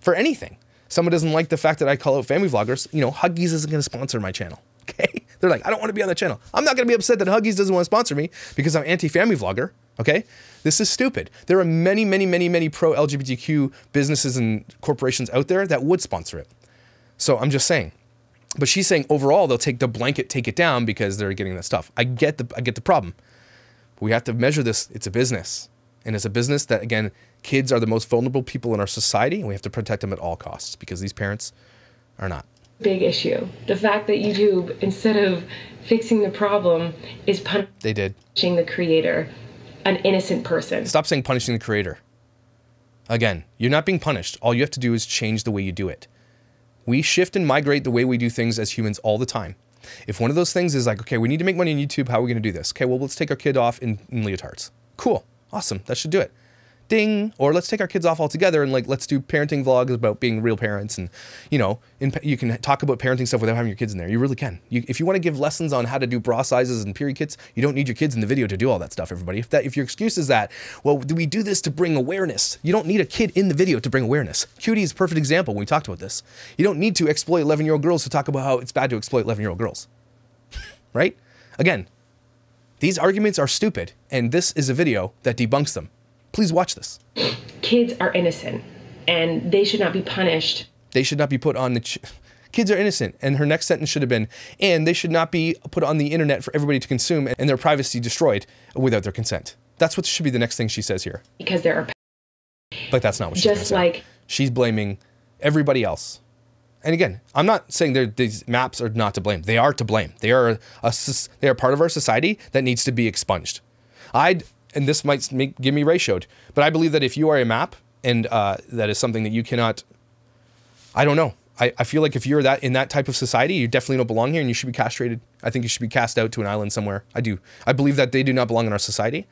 For anything. Someone doesn't like the fact that I call out family vloggers, you know, Huggies isn't going to sponsor my channel. Okay? They're like, I don't want to be on the channel. I'm not going to be upset that Huggies doesn't want to sponsor me because I'm anti-family vlogger. Okay? This is stupid. There are many, many, many, many pro LGBTQ businesses and corporations out there that would sponsor it. So I'm just saying. But she's saying overall they'll take the blanket, take it down because they're getting that stuff. I get the I get the problem. We have to measure this. It's a business. And it's a business that again, kids are the most vulnerable people in our society, and we have to protect them at all costs because these parents are not big issue. The fact that YouTube, instead of fixing the problem, is punishing They did. the creator, an innocent person. Stop saying punishing the creator. Again, you're not being punished. All you have to do is change the way you do it. We shift and migrate the way we do things as humans all the time. If one of those things is like, okay, we need to make money on YouTube, how are we going to do this? Okay, well, let's take our kid off in, in leotards. Cool. Awesome. That should do it. Ding or let's take our kids off altogether and like let's do parenting vlogs about being real parents and you know in, you can talk about parenting stuff without having your kids in there. You really can. You, if you want to give lessons on how to do bra sizes and period kits you don't need your kids in the video to do all that stuff everybody. If that if your excuse is that well do we do this to bring awareness? You don't need a kid in the video to bring awareness. Cutie is a perfect example when we talked about this. You don't need to exploit 11 year old girls to talk about how it's bad to exploit 11 year old girls. Right? Again these arguments are stupid and this is a video that debunks them Please watch this. Kids are innocent and they should not be punished. They should not be put on the. Ch- Kids are innocent. And her next sentence should have been, and they should not be put on the internet for everybody to consume and their privacy destroyed without their consent. That's what should be the next thing she says here. Because there are. But that's not what she's Just like. She's blaming everybody else. And again, I'm not saying these maps are not to blame. They are to blame. They are a, they are part of our society that needs to be expunged. I'd and this might make, give me ratioed, but I believe that if you are a map and uh, that is something that you cannot, I don't know. I, I feel like if you're that in that type of society, you definitely don't belong here and you should be castrated. I think you should be cast out to an island somewhere. I do. I believe that they do not belong in our society.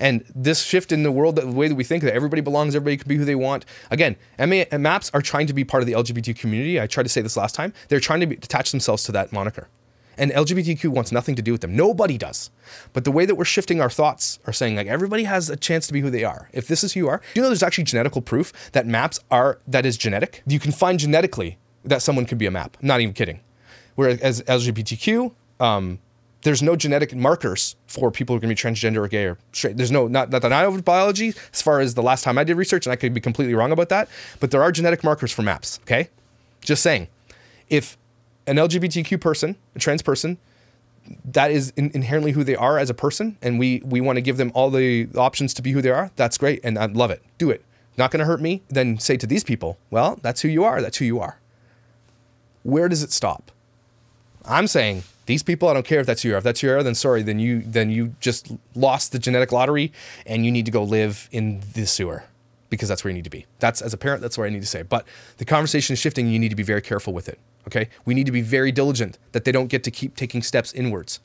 And this shift in the world, the way that we think that everybody belongs, everybody can be who they want. Again, MA, maps are trying to be part of the LGBT community. I tried to say this last time. They're trying to be, attach themselves to that moniker. And LGBTQ wants nothing to do with them. Nobody does. But the way that we're shifting our thoughts are saying like everybody has a chance to be who they are. If this is who you are, do you know there's actually genetical proof that maps are that is genetic? You can find genetically that someone could be a map. I'm not even kidding. Whereas LGBTQ, um, there's no genetic markers for people who are going to be transgender or gay or straight. There's no, not, not that I know of biology as far as the last time I did research, and I could be completely wrong about that, but there are genetic markers for maps, okay? Just saying. If an LGBTQ person, a trans person, that is in, inherently who they are as a person, and we we want to give them all the options to be who they are. That's great, and I love it. Do it. Not going to hurt me. Then say to these people, well, that's who you are. That's who you are. Where does it stop? I'm saying these people. I don't care if that's your you. If that's your you are, then sorry. Then you then you just lost the genetic lottery, and you need to go live in the sewer because that's where you need to be. That's as a parent, that's what I need to say. But the conversation is shifting. You need to be very careful with it. Okay. We need to be very diligent that they don't get to keep taking steps inwards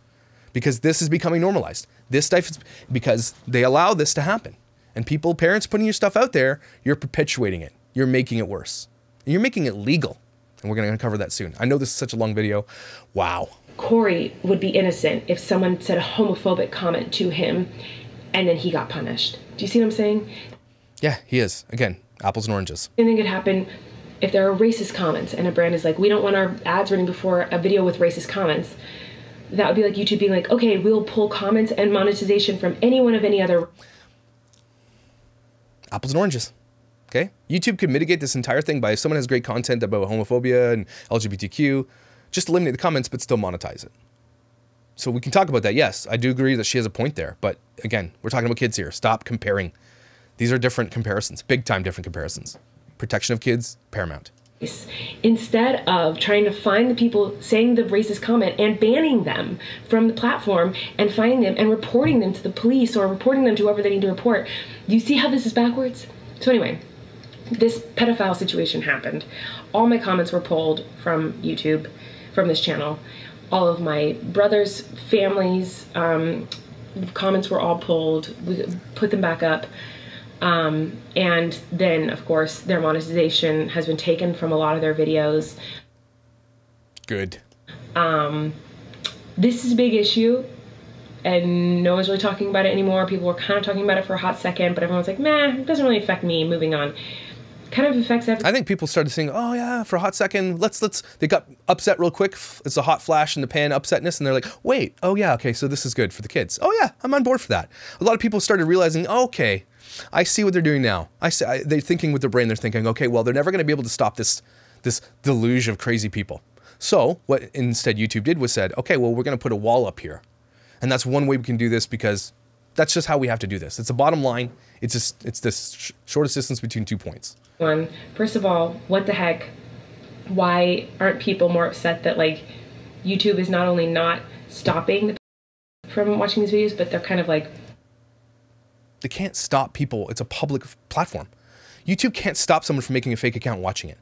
because this is becoming normalized. This stuff is because they allow this to happen. And people, parents putting your stuff out there, you're perpetuating it. You're making it worse. And you're making it legal. And we're going to uncover that soon. I know this is such a long video. Wow. Corey would be innocent if someone said a homophobic comment to him and then he got punished. Do you see what I'm saying? Yeah, he is. Again, apples and oranges. Anything could happen if there are racist comments and a brand is like, we don't want our ads running before a video with racist comments. That would be like YouTube being like, okay, we'll pull comments and monetization from anyone of any other. Apples and oranges. Okay? YouTube could mitigate this entire thing by if someone has great content about homophobia and LGBTQ, just eliminate the comments but still monetize it. So we can talk about that. Yes, I do agree that she has a point there. But again, we're talking about kids here. Stop comparing. These are different comparisons, big time different comparisons. Protection of kids, paramount. Instead of trying to find the people saying the racist comment and banning them from the platform and finding them and reporting them to the police or reporting them to whoever they need to report, you see how this is backwards? So, anyway, this pedophile situation happened. All my comments were pulled from YouTube, from this channel. All of my brothers' families' um, comments were all pulled. We put them back up. Um, and then, of course, their monetization has been taken from a lot of their videos. Good. Um, this is a big issue, and no one's really talking about it anymore. People were kind of talking about it for a hot second, but everyone's like, meh, it doesn't really affect me. Moving on. Kind of affects everything. I think people started saying, "Oh yeah," for a hot second. Let's let's. They got upset real quick. It's a hot flash in the pan upsetness, and they're like, "Wait, oh yeah, okay, so this is good for the kids. Oh yeah, I'm on board for that." A lot of people started realizing, "Okay, I see what they're doing now. I see, I, they're thinking with their brain. They're thinking, okay, well, they're never going to be able to stop this this deluge of crazy people. So what instead YouTube did was said, okay, well, we're going to put a wall up here, and that's one way we can do this because that's just how we have to do this. It's a bottom line. It's just it's this sh shortest distance between two points. First of all, what the heck? Why aren't people more upset that like YouTube is not only not stopping from watching these videos, but they're kind of like they can't stop people. It's a public platform. YouTube can't stop someone from making a fake account watching it.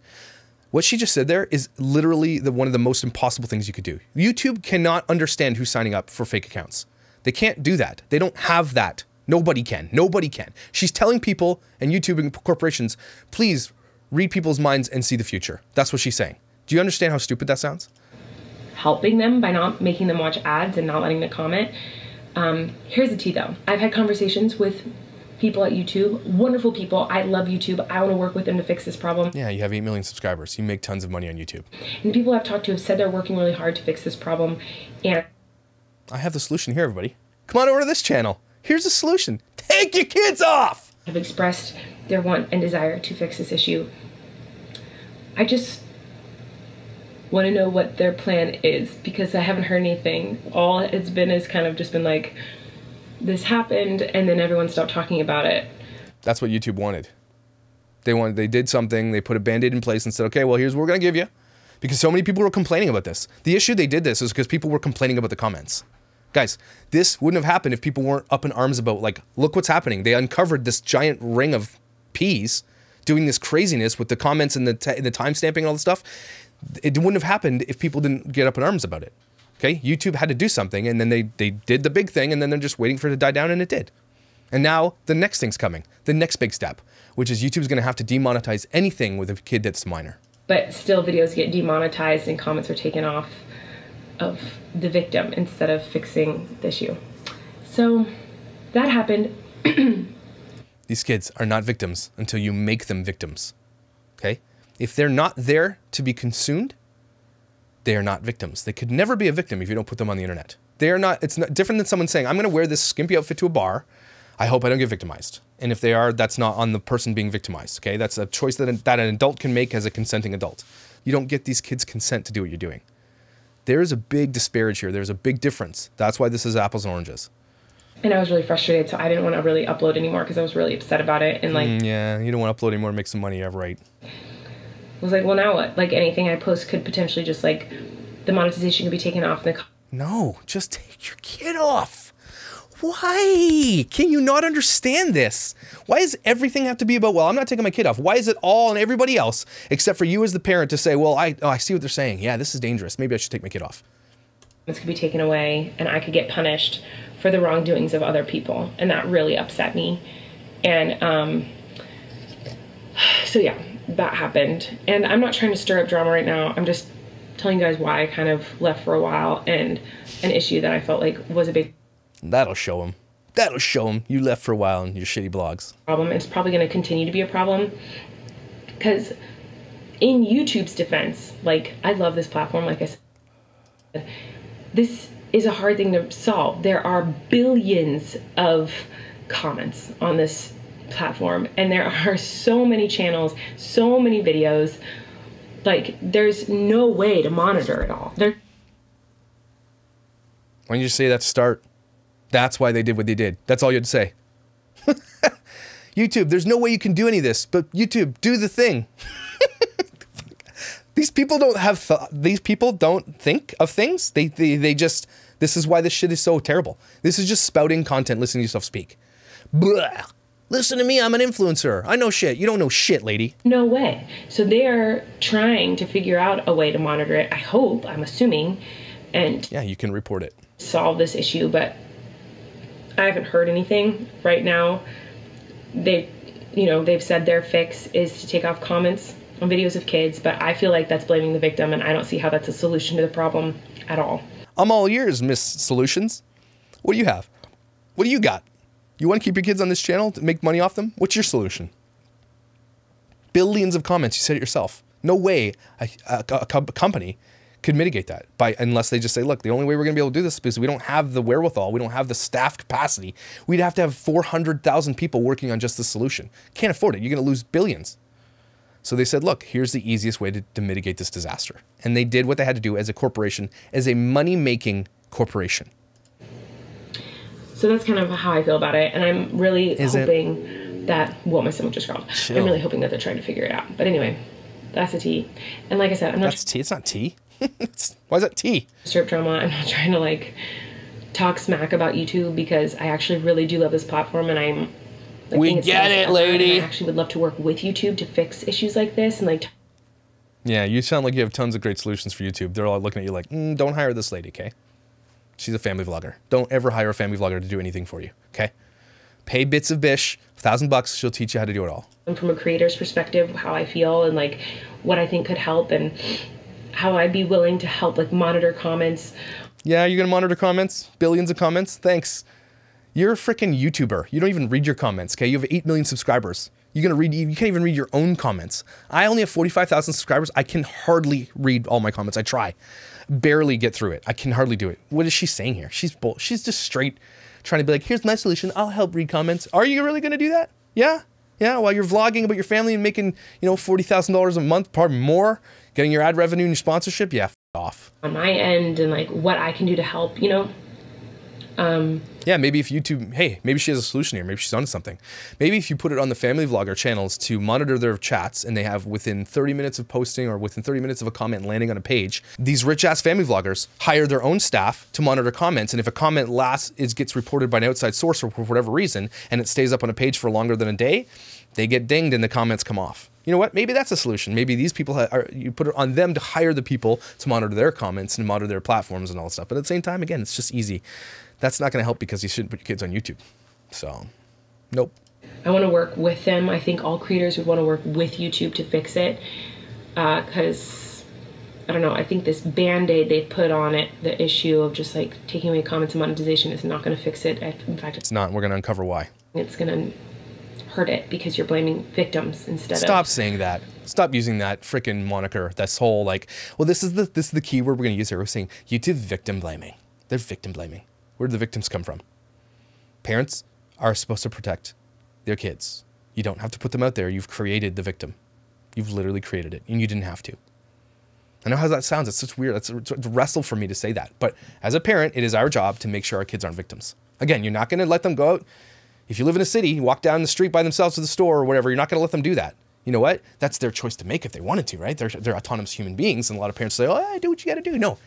What she just said there is literally the, one of the most impossible things you could do. YouTube cannot understand who's signing up for fake accounts. They can't do that. They don't have that. Nobody can. Nobody can. She's telling people and YouTube and corporations, please read people's minds and see the future. That's what she's saying. Do you understand how stupid that sounds? Helping them by not making them watch ads and not letting them comment um, here's the tea though. I've had conversations with people at YouTube, wonderful people. I love YouTube. I want to work with them to fix this problem. Yeah, you have 8 million subscribers. You make tons of money on YouTube. And the people I've talked to have said they're working really hard to fix this problem. And I have the solution here, everybody. Come on over to this channel. Here's the solution. Take your kids off. Have expressed their want and desire to fix this issue. I just want to know what their plan is because I haven't heard anything. All it's been is kind of just been like, this happened, and then everyone stopped talking about it. That's what YouTube wanted. They wanted, they did something, they put a band aid in place and said, okay, well, here's what we're going to give you. Because so many people were complaining about this. The issue they did this is because people were complaining about the comments. Guys, this wouldn't have happened if people weren't up in arms about, like, look what's happening. They uncovered this giant ring of peas doing this craziness with the comments and the, the time stamping and all the stuff it wouldn't have happened if people didn't get up in arms about it. Okay, YouTube had to do something, and then they they did the big thing, and then they're just waiting for it to die down, and it did. And now the next thing's coming, the next big step, which is YouTube's going to have to demonetize anything with a kid that's minor. But still, videos get demonetized, and comments are taken off of the victim instead of fixing the issue. So that happened. These kids are not victims until you make them victims. Okay? If they're not there to be consumed, they are not victims. They could never be a victim if you don't put them on the internet. They are not, it's not different than someone saying, I'm going to wear this skimpy outfit to a bar. I hope I don't get victimized. And if they are, that's not on the person being victimized. Okay. That's a choice that, that an adult can make as a consenting adult. You don't get these kids consent to do what you're doing. There is a big disparage here. There's a big difference. That's why this is apples and oranges. And I was really frustrated, so I didn't want to really upload anymore because I was really upset about it. And like, mm, yeah, you don't want to upload anymore, to make some money, yeah, right? I was like, well, now what? Like anything I post could potentially just like the monetization could be taken off. The no, just take your kid off. Why? Can you not understand this? Why does everything have to be about, well, I'm not taking my kid off? Why is it all on everybody else except for you as the parent to say, well, I, oh, I see what they're saying. Yeah, this is dangerous. Maybe I should take my kid off. This could be taken away and I could get punished for the wrongdoings of other people. And that really upset me. And um, so, yeah, that happened. And I'm not trying to stir up drama right now. I'm just telling you guys why I kind of left for a while and an issue that I felt like was a big That'll show him. That'll show him you left for a while in your shitty blogs. Problem. It's probably going to continue to be a problem because in YouTube's defense, like I love this platform like I said. This is a hard thing to solve. There are billions of comments on this platform and there are so many channels so many videos like there's no way to monitor it all there Why don't you say that start? That's why they did what they did. That's all you had to say. YouTube, there's no way you can do any of this, but YouTube, do the thing. these people don't have th- these people don't think of things. They, they they just this is why this shit is so terrible. This is just spouting content, listening to yourself speak. Blah. Listen to me, I'm an influencer. I know shit. You don't know shit, lady. No way. So they're trying to figure out a way to monitor it. I hope, I'm assuming, and Yeah, you can report it. solve this issue, but I haven't heard anything right now. They, you know, they've said their fix is to take off comments on videos of kids, but I feel like that's blaming the victim, and I don't see how that's a solution to the problem at all. I'm all ears, Miss Solutions. What do you have? What do you got? You want to keep your kids on this channel to make money off them? What's your solution? Billions of comments. You said it yourself. No way a, a, a company could mitigate that by unless they just say, look, the only way we're going to be able to do this is because we don't have the wherewithal, we don't have the staff capacity. We'd have to have 400,000 people working on just this solution. Can't afford it. You're going to lose billions. So they said, look, here's the easiest way to, to mitigate this disaster. And they did what they had to do as a corporation, as a money making corporation. So that's kind of how I feel about it, and I'm really Is it- hoping that what my stomach just growled. I'm really hoping that they're trying to figure it out. But anyway, that's a tea. And like I said, I'm not That's tea. It's not tea. Why is that tea? strip drama. I'm not trying to like talk smack about YouTube because I actually really do love this platform and I'm. Like, We get it, lady. I actually would love to work with YouTube to fix issues like this and like t- Yeah, you sound like you have tons of great solutions for YouTube. They're all looking at you like, mm, don't hire this lady, okay? She's a family vlogger. Don't ever hire a family vlogger to do anything for you, okay? Pay bits of bish, a thousand bucks, she'll teach you how to do it all. And from a creator's perspective how I feel and like what I think could help and how I'd be willing to help like monitor comments. Yeah, you're gonna monitor comments, billions of comments. Thanks. You're a freaking YouTuber. You don't even read your comments. Okay, you have eight million subscribers. You're gonna read. You can't even read your own comments. I only have forty-five thousand subscribers. I can hardly read all my comments. I try, barely get through it. I can hardly do it. What is she saying here? She's bull. She's just straight trying to be like, here's my solution. I'll help read comments. Are you really gonna do that? Yeah, yeah. While you're vlogging about your family and making you know forty thousand dollars a month, probably more, getting your ad revenue and your sponsorship. Yeah, f- off. on my end and like what I can do to help, you know? Um, yeah, maybe if YouTube, hey, maybe she has a solution here. Maybe she's onto something. Maybe if you put it on the family vlogger channels to monitor their chats and they have within 30 minutes of posting or within 30 minutes of a comment landing on a page, these rich ass family vloggers hire their own staff to monitor comments. And if a comment lasts, is gets reported by an outside source or for whatever reason, and it stays up on a page for longer than a day, they get dinged and the comments come off. You know what? Maybe that's a solution. Maybe these people ha- are you put it on them to hire the people to monitor their comments and monitor their platforms and all that stuff. But at the same time, again, it's just easy. That's not going to help because you shouldn't put your kids on YouTube. So, nope. I want to work with them. I think all creators would want to work with YouTube to fix it. Uh, because, I don't know, I think this band aid they put on it, the issue of just like taking away comments and monetization, is not going to fix it. I- In fact, It's not. We're going to uncover why. it's going to hurt it because you're blaming victims instead Stop of. saying that. Stop using that freaking moniker. This whole like, well, this is the this is the key word we're going to use here. We're saying YouTube victim blaming. They're victim blaming. Where do the victims come from? Parents are supposed to protect their kids. You don't have to put them out there. You've created the victim. You've literally created it, and you didn't have to. I know how that sounds. It's such weird. It's, it's a wrestle for me to say that. But as a parent, it is our job to make sure our kids aren't victims. Again, you're not going to let them go out. If you live in a city, you walk down the street by themselves to the store or whatever, you're not going to let them do that. You know what? That's their choice to make if they wanted to, right? They're, they're autonomous human beings. And a lot of parents say, oh, I do what you got to do. No.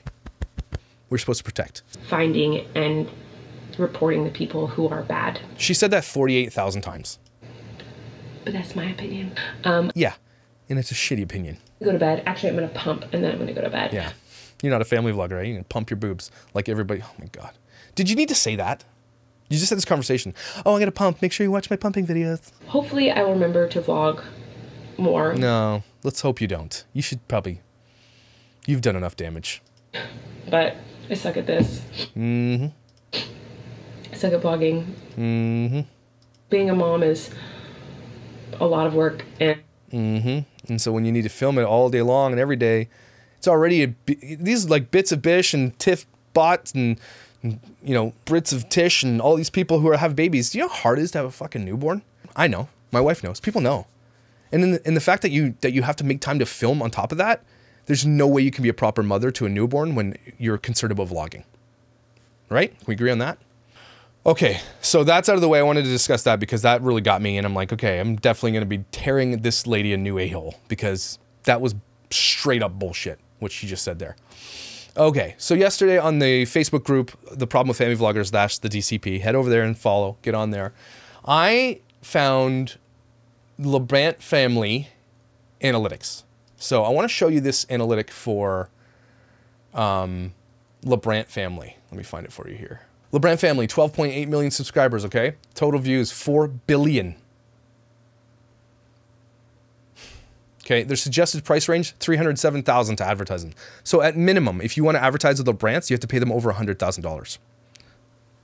We're supposed to protect. Finding and reporting the people who are bad. She said that 48,000 times. But that's my opinion. Um, Yeah. And it's a shitty opinion. go to bed. Actually, I'm going to pump and then I'm going to go to bed. Yeah. You're not a family vlogger, right? You can pump your boobs like everybody. Oh my God. Did you need to say that? You just had this conversation. Oh, I got to pump. Make sure you watch my pumping videos. Hopefully, I will remember to vlog more. No, let's hope you don't. You should probably. You've done enough damage. But I suck at this. Mm-hmm. I suck at vlogging. Mm-hmm. Being a mom is a lot of work, and Mhm. And so when you need to film it all day long and every day, it's already a, these like bits of Bish and Tiff bots and, you know Brits of Tish and all these people who are, have babies. Do you know how hard it is to have a fucking newborn? I know. My wife knows. People know. And in the, the fact that you that you have to make time to film on top of that, there's no way you can be a proper mother to a newborn when you're concerned about vlogging. right? Can we agree on that? Okay, so that's out of the way. I wanted to discuss that because that really got me, and I'm like, okay, I'm definitely going to be tearing this lady a new a hole because that was straight up bullshit what she just said there. Okay, so yesterday on the Facebook group, the problem with family vloggers dash the DCP, head over there and follow, get on there. I found LaBrant family analytics. So I want to show you this analytic for um, LaBrant family. Let me find it for you here. LaBrant family, 12.8 million subscribers, okay? Total views, 4 billion. Okay, their suggested price range, 307,000 to advertise them. So at minimum, if you want to advertise with the brands, you have to pay them over $100,000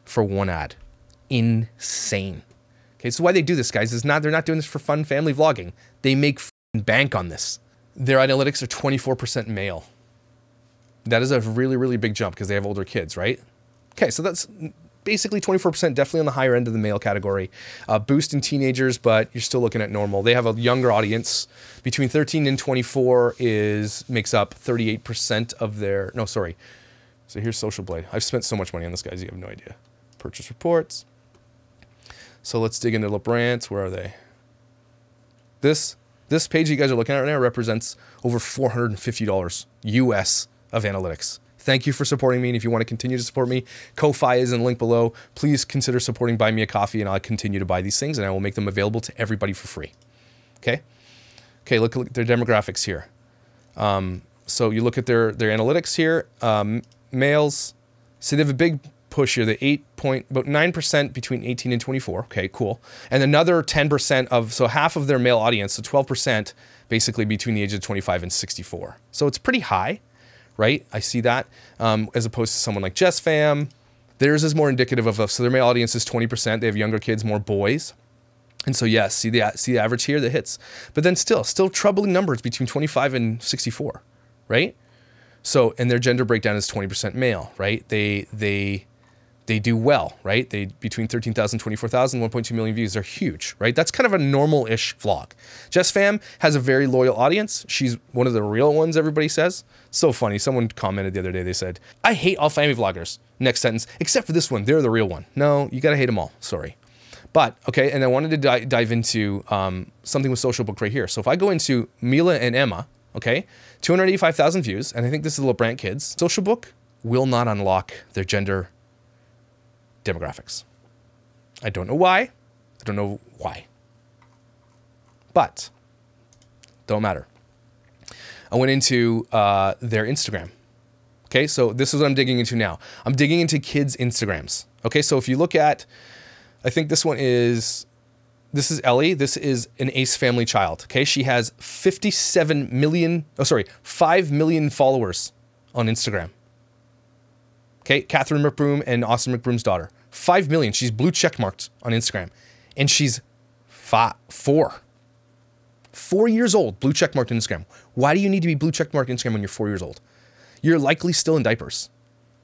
for one ad. Insane. Okay, so why they do this, guys, is not they're not doing this for fun family vlogging. They make bank on this. Their analytics are 24% male. That is a really, really big jump because they have older kids, right? Okay, so that's basically 24%, definitely on the higher end of the male category. Uh, boost in teenagers, but you're still looking at normal. They have a younger audience. Between 13 and 24 is makes up 38% of their. No, sorry. So here's Social Blade. I've spent so much money on this, guys. You have no idea. Purchase reports. So let's dig into LaBrants. Where are they? This this page you guys are looking at right now represents over $450 US of analytics. Thank you for supporting me. And if you want to continue to support me, Ko-Fi is in the link below. Please consider supporting Buy Me a Coffee, and I'll continue to buy these things, and I will make them available to everybody for free. Okay. Okay. Look, at their demographics here. Um, so you look at their their analytics here. Um, males. So they have a big push here. The eight point about nine percent between 18 and 24. Okay, cool. And another 10 percent of so half of their male audience, so 12 percent basically between the age of 25 and 64. So it's pretty high right? I see that um, as opposed to someone like Jess Fam. Theirs is more indicative of, so their audience is 20%. They have younger kids, more boys. And so, yes, see the, see the average here that hits. But then still, still troubling numbers between 25 and 64, right? So, and their gender breakdown is 20% male, right? They, they, they do well, right? They between 13,000, 24,000, 1.2 million views. They're huge, right? That's kind of a normal-ish vlog. Jess Fam has a very loyal audience. She's one of the real ones, everybody says. So funny. Someone commented the other day, they said, I hate all family vloggers. Next sentence, except for this one. They're the real one. No, you got to hate them all. Sorry. But, okay, and I wanted to di dive into um, something with Social Book right here. So if I go into Mila and Emma, okay, 285,000 views, and I think this is LaBrant Kids, Social Book will not unlock their gender demographics. I don't know why. I don't know why. But don't matter. I went into uh, their Instagram. Okay, so this is what I'm digging into now. I'm digging into kids' Instagrams. Okay, so if you look at, I think this one is, this is Ellie. This is an Ace family child. Okay, she has 57 million, oh, sorry, 5 million followers on Instagram. Okay, Catherine McBroom and Austin McBroom's daughter. Five million. She's blue check marked on Instagram. And she's five, four. Four years old, blue check marked on Instagram. Why do you need to be blue check marked Instagram when you're four years old? You're likely still in diapers.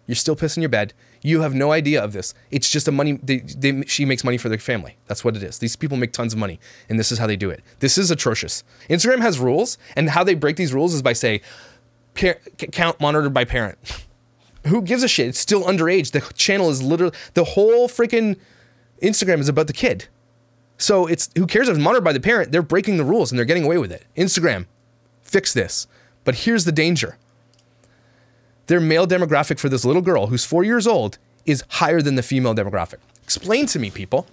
You're still pissing your bed. You have no idea of this. It's just a money. They, they, she makes money for their family. That's what it is. These people make tons of money, and this is how they do it. This is atrocious. Instagram has rules, and how they break these rules is by say, count monitored by parent. who gives a shit? It's still underage. The channel is literally the whole freaking Instagram is about the kid. So it's who cares if it's monitored by the parent? They're breaking the rules and they're getting away with it. Instagram, fix this. But here's the danger. Their male demographic for this little girl who's four years old is higher than the female demographic. Explain to me, people,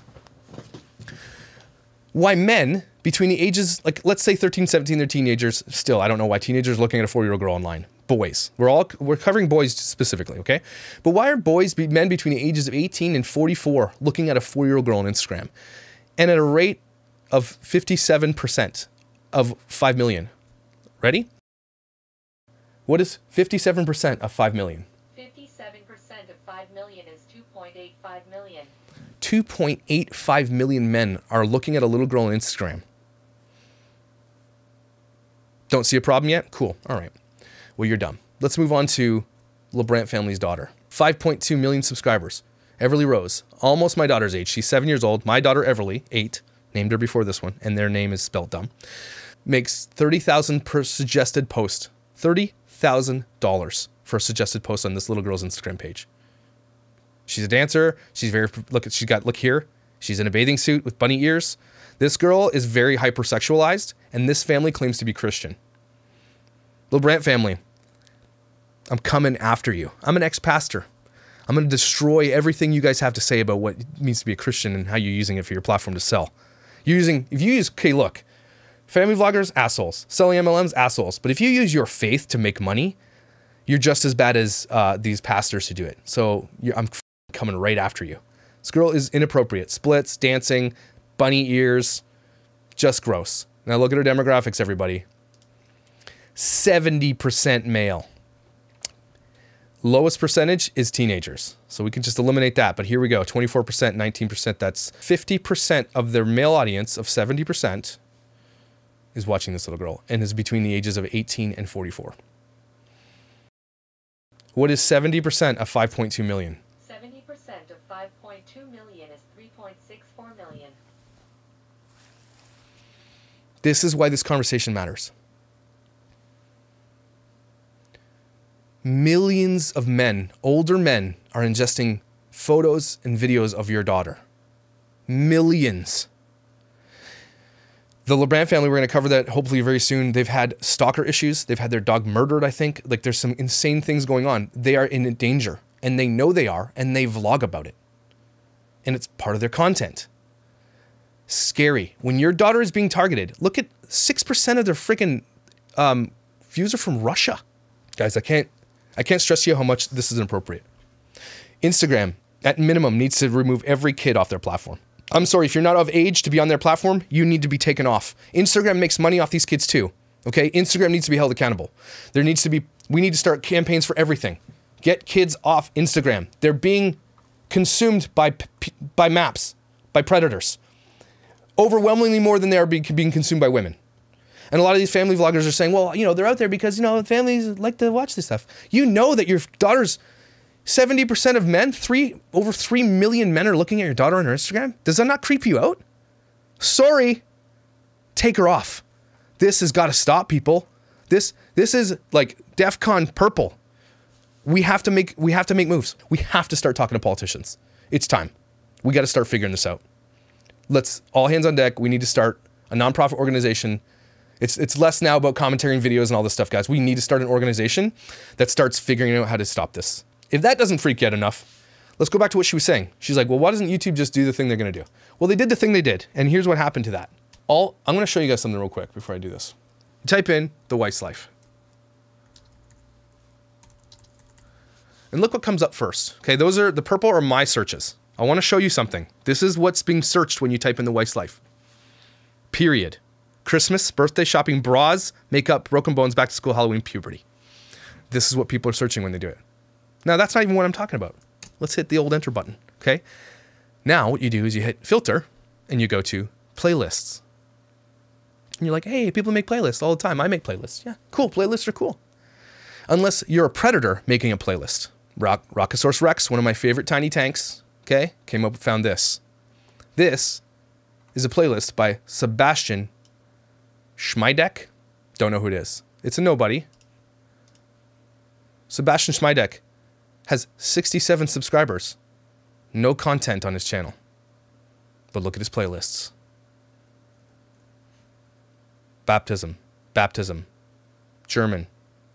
why men between the ages, like let's say 13, 17, they're teenagers. Still, I don't know why teenagers looking at a four year old girl online boys. We're all we're covering boys specifically, okay? But why are boys, men between the ages of 18 and 44, looking at a four-year-old girl on Instagram, and at a rate of 57% of 5 million? Ready? What is 57% of 5 million? 57% of 5 million is 2.85 million. 2.85 million men are looking at a little girl on Instagram. Don't see a problem yet? Cool. All right. Well, you're dumb. Let's move on to LaBrant family's daughter. 5.2 million subscribers. Everleigh Rose, almost my daughter's age. She's seven years old. My daughter Everly, eight, named her before this one, and their name is spelled dumb. Makes thirty thousand per suggested post. Thirty thousand dollars for a suggested post on this little girl's Instagram page. She's a dancer. She's very look. She's got look here. She's in a bathing suit with bunny ears. This girl is very hypersexualized, and this family claims to be Christian. LeBrant family, I'm coming after you. I'm an ex-pastor. I'm going to destroy everything you guys have to say about what it means to be a Christian and how you're using it for your platform to sell. You're using if you use okay, look, family vloggers assholes, selling MLMs assholes. But if you use your faith to make money, you're just as bad as uh, these pastors who do it. So I'm coming right after you. This girl is inappropriate. Splits, dancing, bunny ears, just gross. Now look at her demographics, everybody. 70% male. Lowest percentage is teenagers. So we can just eliminate that. But here we go 24%, 19%. That's 50% of their male audience of 70% is watching this little girl and is between the ages of 18 and 44. What is 70% of 5.2 million? 70% of 5.2 million is 3.64 million. This is why this conversation matters. Millions of men, older men, are ingesting photos and videos of your daughter. Millions. The LaBrant family, we're going to cover that hopefully very soon. They've had stalker issues. They've had their dog murdered, I think. Like there's some insane things going on. They are in danger and they know they are and they vlog about it. And it's part of their content. Scary. When your daughter is being targeted, look at 6% of their freaking um, views are from Russia. Guys, I can't I can't stress to you how much this is inappropriate. Instagram, at minimum, needs to remove every kid off their platform. I'm sorry, if you're not of age to be on their platform, you need to be taken off. Instagram makes money off these kids too. Okay? Instagram needs to be held accountable. There needs to be, we need to start campaigns for everything. Get kids off Instagram. They're being consumed by, by maps, by predators. Overwhelmingly more than they are being consumed by women. And a lot of these family vloggers are saying, well, you know, they're out there because, you know, families like to watch this stuff. You know that your daughter's 70% of men, three over 3 million men are looking at your daughter on her Instagram. Does that not creep you out? Sorry. Take her off. This has got to stop, people. This this is like DEFCON purple. We have to make we have to make moves. We have to start talking to politicians. It's time. We got to start figuring this out. Let's all hands on deck. We need to start a nonprofit organization it's it's less now about commentary and videos and all this stuff, guys. We need to start an organization that starts figuring out how to stop this. If that doesn't freak you out enough, let's go back to what she was saying. She's like, well, why doesn't YouTube just do the thing they're gonna do? Well, they did the thing they did, and here's what happened to that. All I'm gonna show you guys something real quick before I do this. Type in the Weiss life. And look what comes up first. Okay, those are the purple are my searches. I want to show you something. This is what's being searched when you type in the Weiss life. Period. Christmas, birthday shopping, bras, makeup, broken bones, back to school, Halloween, puberty. This is what people are searching when they do it. Now, that's not even what I'm talking about. Let's hit the old enter button, okay? Now, what you do is you hit filter and you go to playlists. And you're like, hey, people make playlists all the time. I make playlists. Yeah, cool. Playlists are cool. Unless you're a predator making a playlist. Rock, Rockosaurus Rex, one of my favorite tiny tanks, okay, came up and found this. This is a playlist by Sebastian Schmeidek. Don't know who it is. It's a nobody. Sebastian Schmeidek has 67 subscribers. No content on his channel. But look at his playlists. Baptism, baptism, German,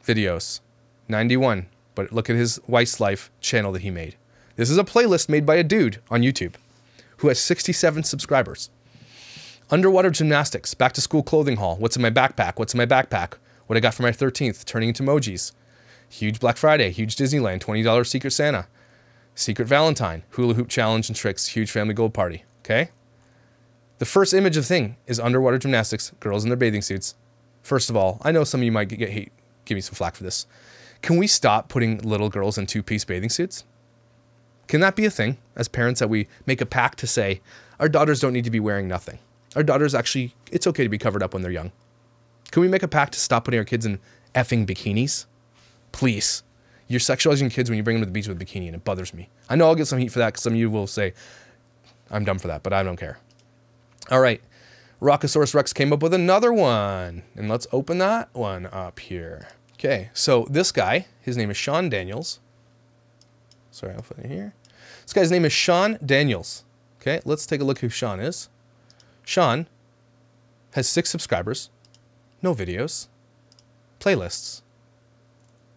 videos, 91. But look at his Weiss Life channel that he made. This is a playlist made by a dude on YouTube who has 67 subscribers. Underwater gymnastics, back to school clothing haul. What's in my backpack? What's in my backpack? What I got for my 13th, turning into emojis. Huge Black Friday, huge Disneyland, $20 Secret Santa, Secret Valentine, hula hoop challenge and tricks, huge family gold party. Okay? The first image of thing is underwater gymnastics, girls in their bathing suits. First of all, I know some of you might get hate, give me some flack for this. Can we stop putting little girls in two piece bathing suits? Can that be a thing as parents that we make a pact to say our daughters don't need to be wearing nothing? Our daughters actually, it's okay to be covered up when they're young. Can we make a pact to stop putting our kids in effing bikinis? Please. You're sexualizing kids when you bring them to the beach with a bikini, and it bothers me. I know I'll get some heat for that because some of you will say, I'm dumb for that, but I don't care. All right. Rockosaurus Rex came up with another one. And let's open that one up here. Okay, so this guy, his name is Sean Daniels. Sorry, I'll put it here. This guy's name is Sean Daniels. Okay, let's take a look who Sean is. Sean has six subscribers, no videos, playlists,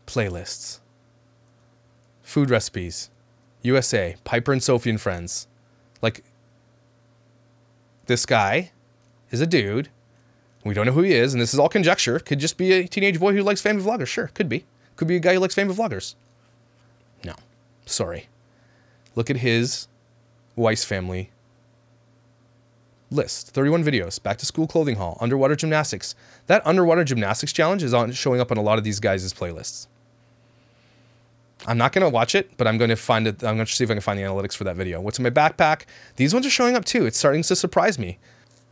playlists, food recipes, USA, Piper and Sophie and Friends. Like, this guy is a dude. We don't know who he is, and this is all conjecture. Could just be a teenage boy who likes family vloggers. Sure, could be. Could be a guy who likes family vloggers. No, sorry. Look at his Weiss family list. 31 videos back to school clothing haul underwater gymnastics. That underwater gymnastics challenge is on showing up on a lot of these guys' playlists. I'm not going to watch it but i'm going to find it i'm going to see if i can find the analytics for that video. What's in my backpack? These ones are showing up too. It's starting to surprise me.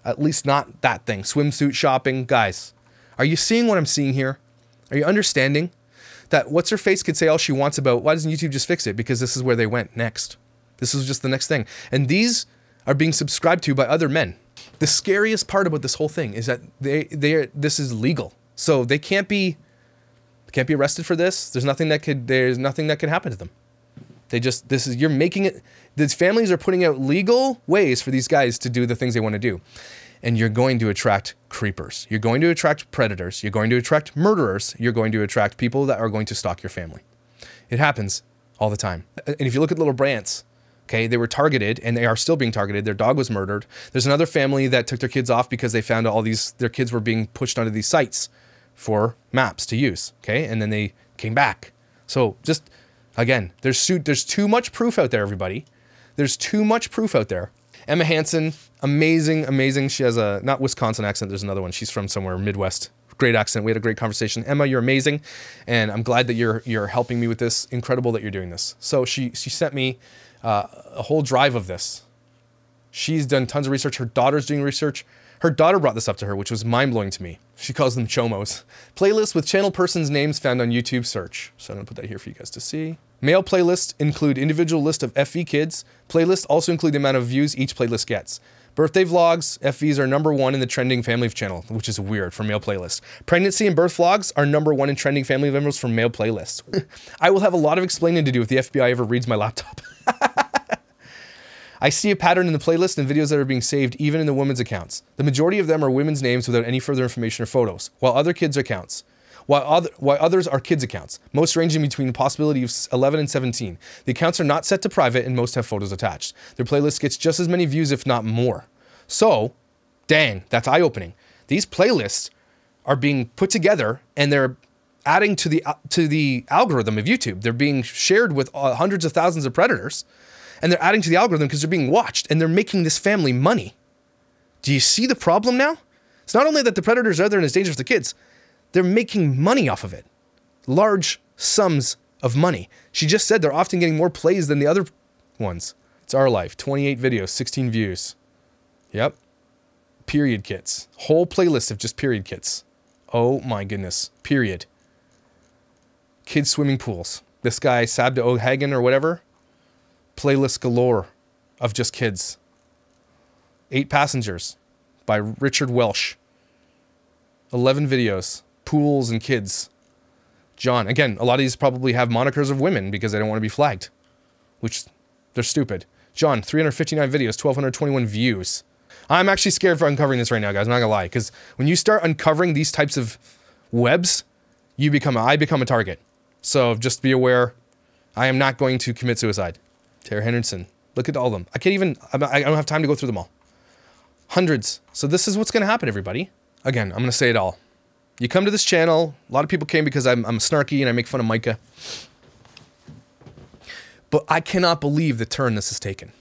At least not that thing. Swimsuit shopping guys. Are you seeing what i'm seeing here? Are you understanding that what's her face could say all she wants about why doesn't youtube just fix it? Because this is where they went next. This is just the next thing. And these are being subscribed to by other men. The scariest part about this whole thing is that they they are, this is legal. So they can't be can't be arrested for this. There's nothing that could there's nothing that could happen to them. They just this is you're making it these families are putting out legal ways for these guys to do the things they want to do. And you're going to attract creepers. You're going to attract predators. You're going to attract murderers. You're going to attract people that are going to stalk your family. It happens all the time. And if you look at LaBrants, Okay, they were targeted and they are still being targeted. Their dog was murdered. There's another family that took their kids off because they found all these their kids were being pushed onto these sites for maps to use. Okay, and then they came back. So just again, there's there's too much proof out there, everybody. There's too much proof out there. Emma Hanson, amazing, amazing. She has a not Wisconsin accent. There's another one. She's from somewhere Midwest. Great accent. We had a great conversation. Emma, you're amazing, and I'm glad that you're you're helping me with this. Incredible that you're doing this. So she she sent me uh, a whole drive of this. She's done tons of research. Her daughter's doing research. Her daughter brought this up to her, which was mind blowing to me. She calls them chomos. Playlists with channel persons' names found on YouTube search. So I'm gonna put that here for you guys to see. Male playlists include individual list of FV kids. Playlists also include the amount of views each playlist gets. Birthday vlogs, FVs are number one in the trending family of channel, which is weird for male playlists. Pregnancy and birth vlogs are number one in trending family members for male playlists. I will have a lot of explaining to do if the FBI ever reads my laptop. I see a pattern in the playlist and videos that are being saved even in the women's accounts. The majority of them are women's names without any further information or photos, while other kids' accounts. While, other, while others are kids' accounts, most ranging between the possibility of 11 and 17. The accounts are not set to private and most have photos attached. Their playlist gets just as many views, if not more. So, dang, that's eye opening. These playlists are being put together and they're adding to the to the algorithm of YouTube. They're being shared with uh, hundreds of thousands of predators and they're adding to the algorithm because they're being watched and they're making this family money. Do you see the problem now? It's not only that the predators are there and it's dangerous to kids, they're making money off of it. Large sums of money. She just said they're often getting more plays than the other ones. It's our life. 28 videos, 16 views. Yep. Period kits. Whole playlist of just period kits. Oh my goodness. Period. Kids swimming pools. This guy, Sabda O'Hagan or whatever, playlist galore of just kids. Eight Passengers by Richard Welsh. 11 videos, pools and kids. John, again, a lot of these probably have monikers of women because they don't want to be flagged, which they're stupid. John, 359 videos, 1,221 views. I'm actually scared for uncovering this right now, guys. I'm not gonna lie, because when you start uncovering these types of webs, you become a, I become a target. So just be aware, I am not going to commit suicide. Tara Henderson. Look at all of them. I can't even, I don't have time to go through them all. Hundreds. So this is what's going to happen, everybody. Again, I'm going to say it all. You come to this channel, a lot of people came because I'm, I'm snarky and I make fun of Myka. But I cannot believe the turn this has taken.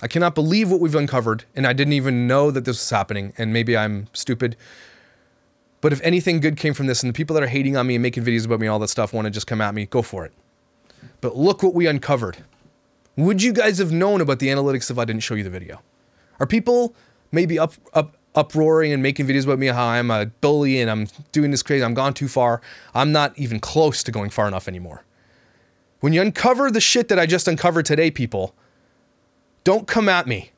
I cannot believe what we've uncovered, and I didn't even know that this was happening, and maybe I'm stupid. But if anything good came from this, and the people that are hating on me and making videos about me, all that stuff, want to just come at me, go for it. But look what we uncovered. Would you guys have known about the analytics if I didn't show you the video? Are people maybe up up uproaring and making videos about me how I'm a bully and I'm doing this crazy, I'm gone too far. I'm not even close to going far enough anymore. When you uncover the shit that I just uncovered today, people, don't come at me.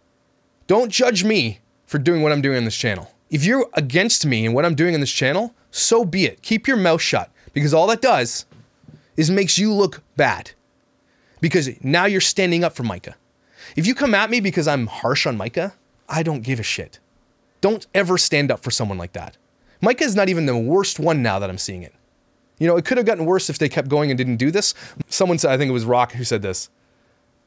Don't judge me for doing what I'm doing on this channel. If you're against me and what I'm doing on this channel, so be it. Keep your mouth shut because all that does is makes you look bad because now you're standing up for Myka. If you come at me because I'm harsh on Myka, I don't give a shit. Don't ever stand up for someone like that. Myka is not even the worst one now that I'm seeing it. You know, it could have gotten worse if they kept going and didn't do this. Someone said, I think it was Rock who said this.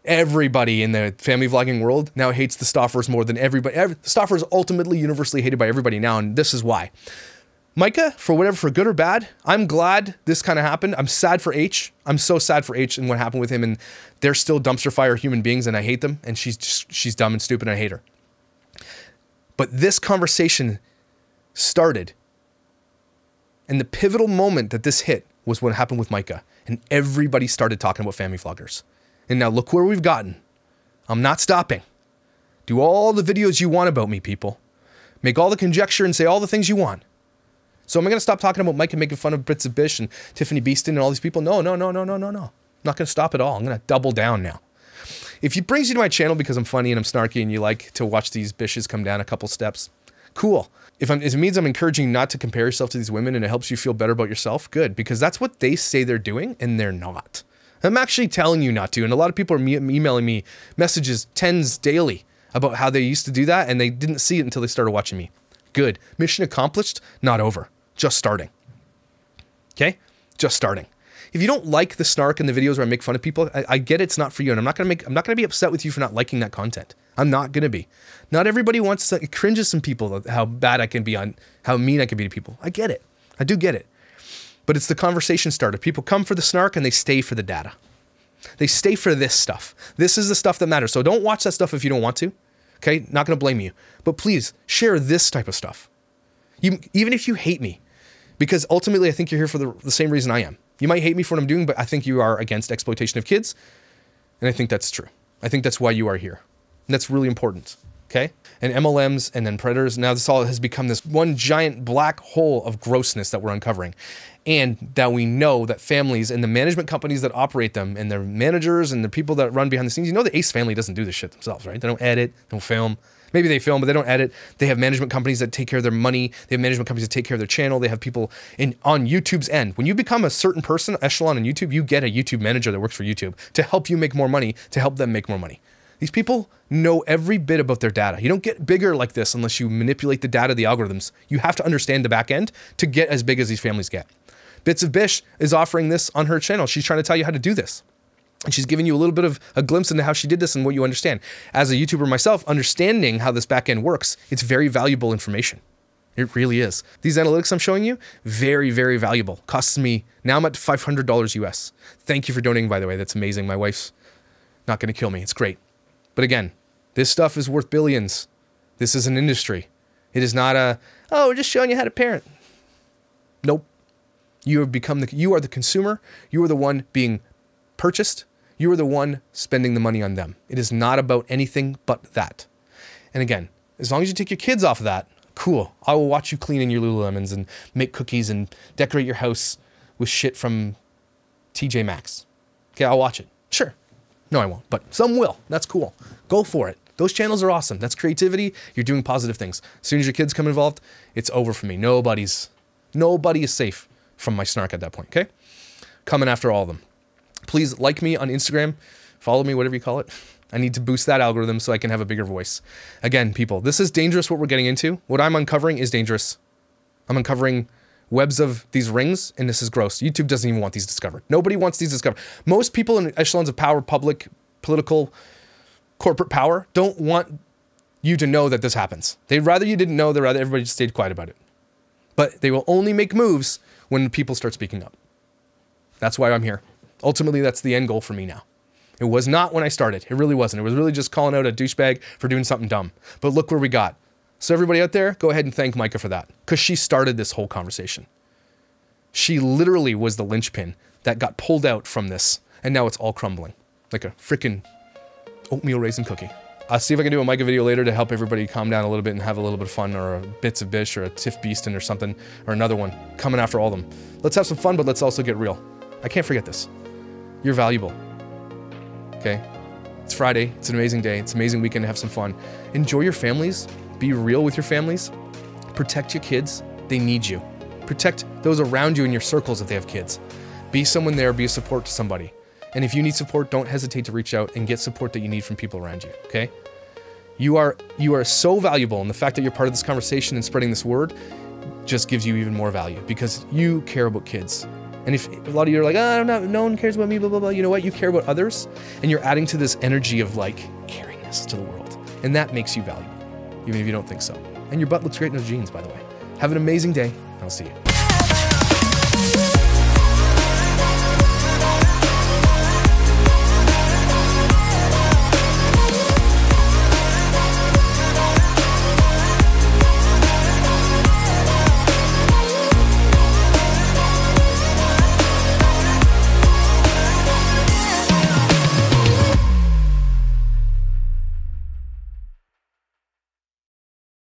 Everybody in the family vlogging world now hates the Stauffers more than everybody. Every, Stauffers ultimately universally hated by everybody now, and this is why. Myka, for whatever, for good or bad, I'm glad this kind of happened. I'm sad for H. I'm so sad for H and what happened with him, and they're still dumpster fire human beings, and I hate them. And she's just, she's dumb and stupid, and I hate her. But this conversation started, and the pivotal moment that this hit was what happened with Myka, and everybody started talking about family vloggers. And now look where we've gotten. I'm not stopping. Do all the videos you want about me, people. Make all the conjecture and say all the things you want. So am I going to stop talking about Mike and making fun of Bits of Bish and Tiffany Beeston and all these people? No, no, no, no, no, no, no. I'm not going to stop at all. I'm going to double down now. If it brings you to my channel because I'm funny and I'm snarky and you like to watch these bishes come down a couple steps, cool. If, if it means I'm encouraging not to compare yourself to these women and it helps you feel better about yourself, good, because that's what they say they're doing and they're not. I'm actually telling you not to. And a lot of people are me- emailing me messages tens daily about how they used to do that and they didn't see it until they started watching me. Good. Mission accomplished, not over just starting. Okay? Just starting. If you don't like the snark in the videos where I make fun of people, I, I get it's not for you, and I'm not gonna make I'm not gonna be upset with you for not liking that content. I'm not gonna be. Not everybody wants to cringes some people how bad I can be on how mean I can be to people. I get it. I do get it. But it's the conversation starter. People come for the snark and they stay for the data. They stay for this stuff. This is the stuff that matters. So don't watch that stuff if you don't want to. Okay? Not gonna blame you. But please share this type of stuff. You, even if you hate me, because ultimately I think you're here for the, the same reason I am. You might hate me for what I'm doing, but I think you are against exploitation of kids. And I think that's true. I think that's why you are here. And that's really important. Okay? And MLMs and then predators. Now this all has become this one giant black hole of grossness that we're uncovering. And that we know that families and the management companies that operate them and their managers and the people that run behind the scenes, you know the Ace family doesn't do this shit themselves, right? They don't edit, they don't film. Maybe they film, but they don't edit. They have management companies that take care of their money. They have management companies that take care of their channel. They have people in on YouTube's end. When you become a certain person, echelon on YouTube, you get a YouTube manager that works for YouTube to help you make more money, to help them make more money. These people know every bit about their data. You don't get bigger like this unless you manipulate the data, the algorithms. You have to understand the back end to get as big as these families get. Bits of Bish is offering this on her channel. She's trying to tell you how to do this. And she's giving you a little bit of a glimpse into how she did this and what you understand. As a YouTuber myself, understanding how this backend works, it's very valuable information. It really is. These analytics I'm showing you, very, very valuable. Costs me, now I'm at $500 US. Thank you for donating, by the way. That's amazing. My wife's not going to kill me. It's great. But again, this stuff is worth billions. This is an industry. It is not a, oh, we're just showing you how to parent. Nope. You have become the, you are the consumer. You are the one being purchased, you are the one spending the money on them. It is not about anything but that. And again, as long as you take your kids off of that, cool. I will watch you clean in your Lululemons and make cookies and decorate your house with shit from TJ Maxx. Okay, I'll watch it. Sure. No, I won't, but some will. That's cool. Go for it. Those channels are awesome. That's creativity. You're doing positive things. As soon as your kids come involved, it's over for me. Nobody's, nobody is safe from my snark at that point. Okay, coming after all of them. Please like me on Instagram, follow me, whatever you call it. I need to boost that algorithm so I can have a bigger voice. Again, people, this is dangerous what we're getting into. What I'm uncovering is dangerous. I'm uncovering webs of these rings, and this is gross. YouTube doesn't even want these discovered. Nobody wants these discovered. Most people in echelons of power, public, political, corporate power, don't want you to know that this happens. They'd rather you didn't know, they'd rather everybody just stayed quiet about it. But they will only make moves when people start speaking up. That's why I'm here. Ultimately, that's the end goal for me now. It was not when I started. It really wasn't. It was really just calling out a douchebag for doing something dumb. But look where we got. So, everybody out there, go ahead and thank Myka for that because she started this whole conversation. She literally was the linchpin that got pulled out from this, and now it's all crumbling like a freaking oatmeal raisin cookie. I'll see if I can do a Myka video later to help everybody calm down a little bit and have a little bit of fun, or a bits of Bish, or a Tiff Beaston, or something, or another one coming after all of them. Let's have some fun, but let's also get real. I can't forget this. You're valuable. Okay? It's Friday. It's an amazing day. It's an amazing weekend to have some fun. Enjoy your families. Be real with your families. Protect your kids. They need you. Protect those around you in your circles if they have kids. Be someone there. Be a support to somebody. And if you need support, don't hesitate to reach out and get support that you need from people around you, okay? You are you are so valuable and the fact that you're part of this conversation and spreading this word just gives you even more value because you care about kids. And if a lot of you are like, ah, oh, I don't know, no one cares about me, blah, blah, blah, you know what? You care about others and you're adding to this energy of like caringness to the world. And that makes you valuable, even if you don't think so. And your butt looks great in those jeans, by the way. Have an amazing day. I'll see you.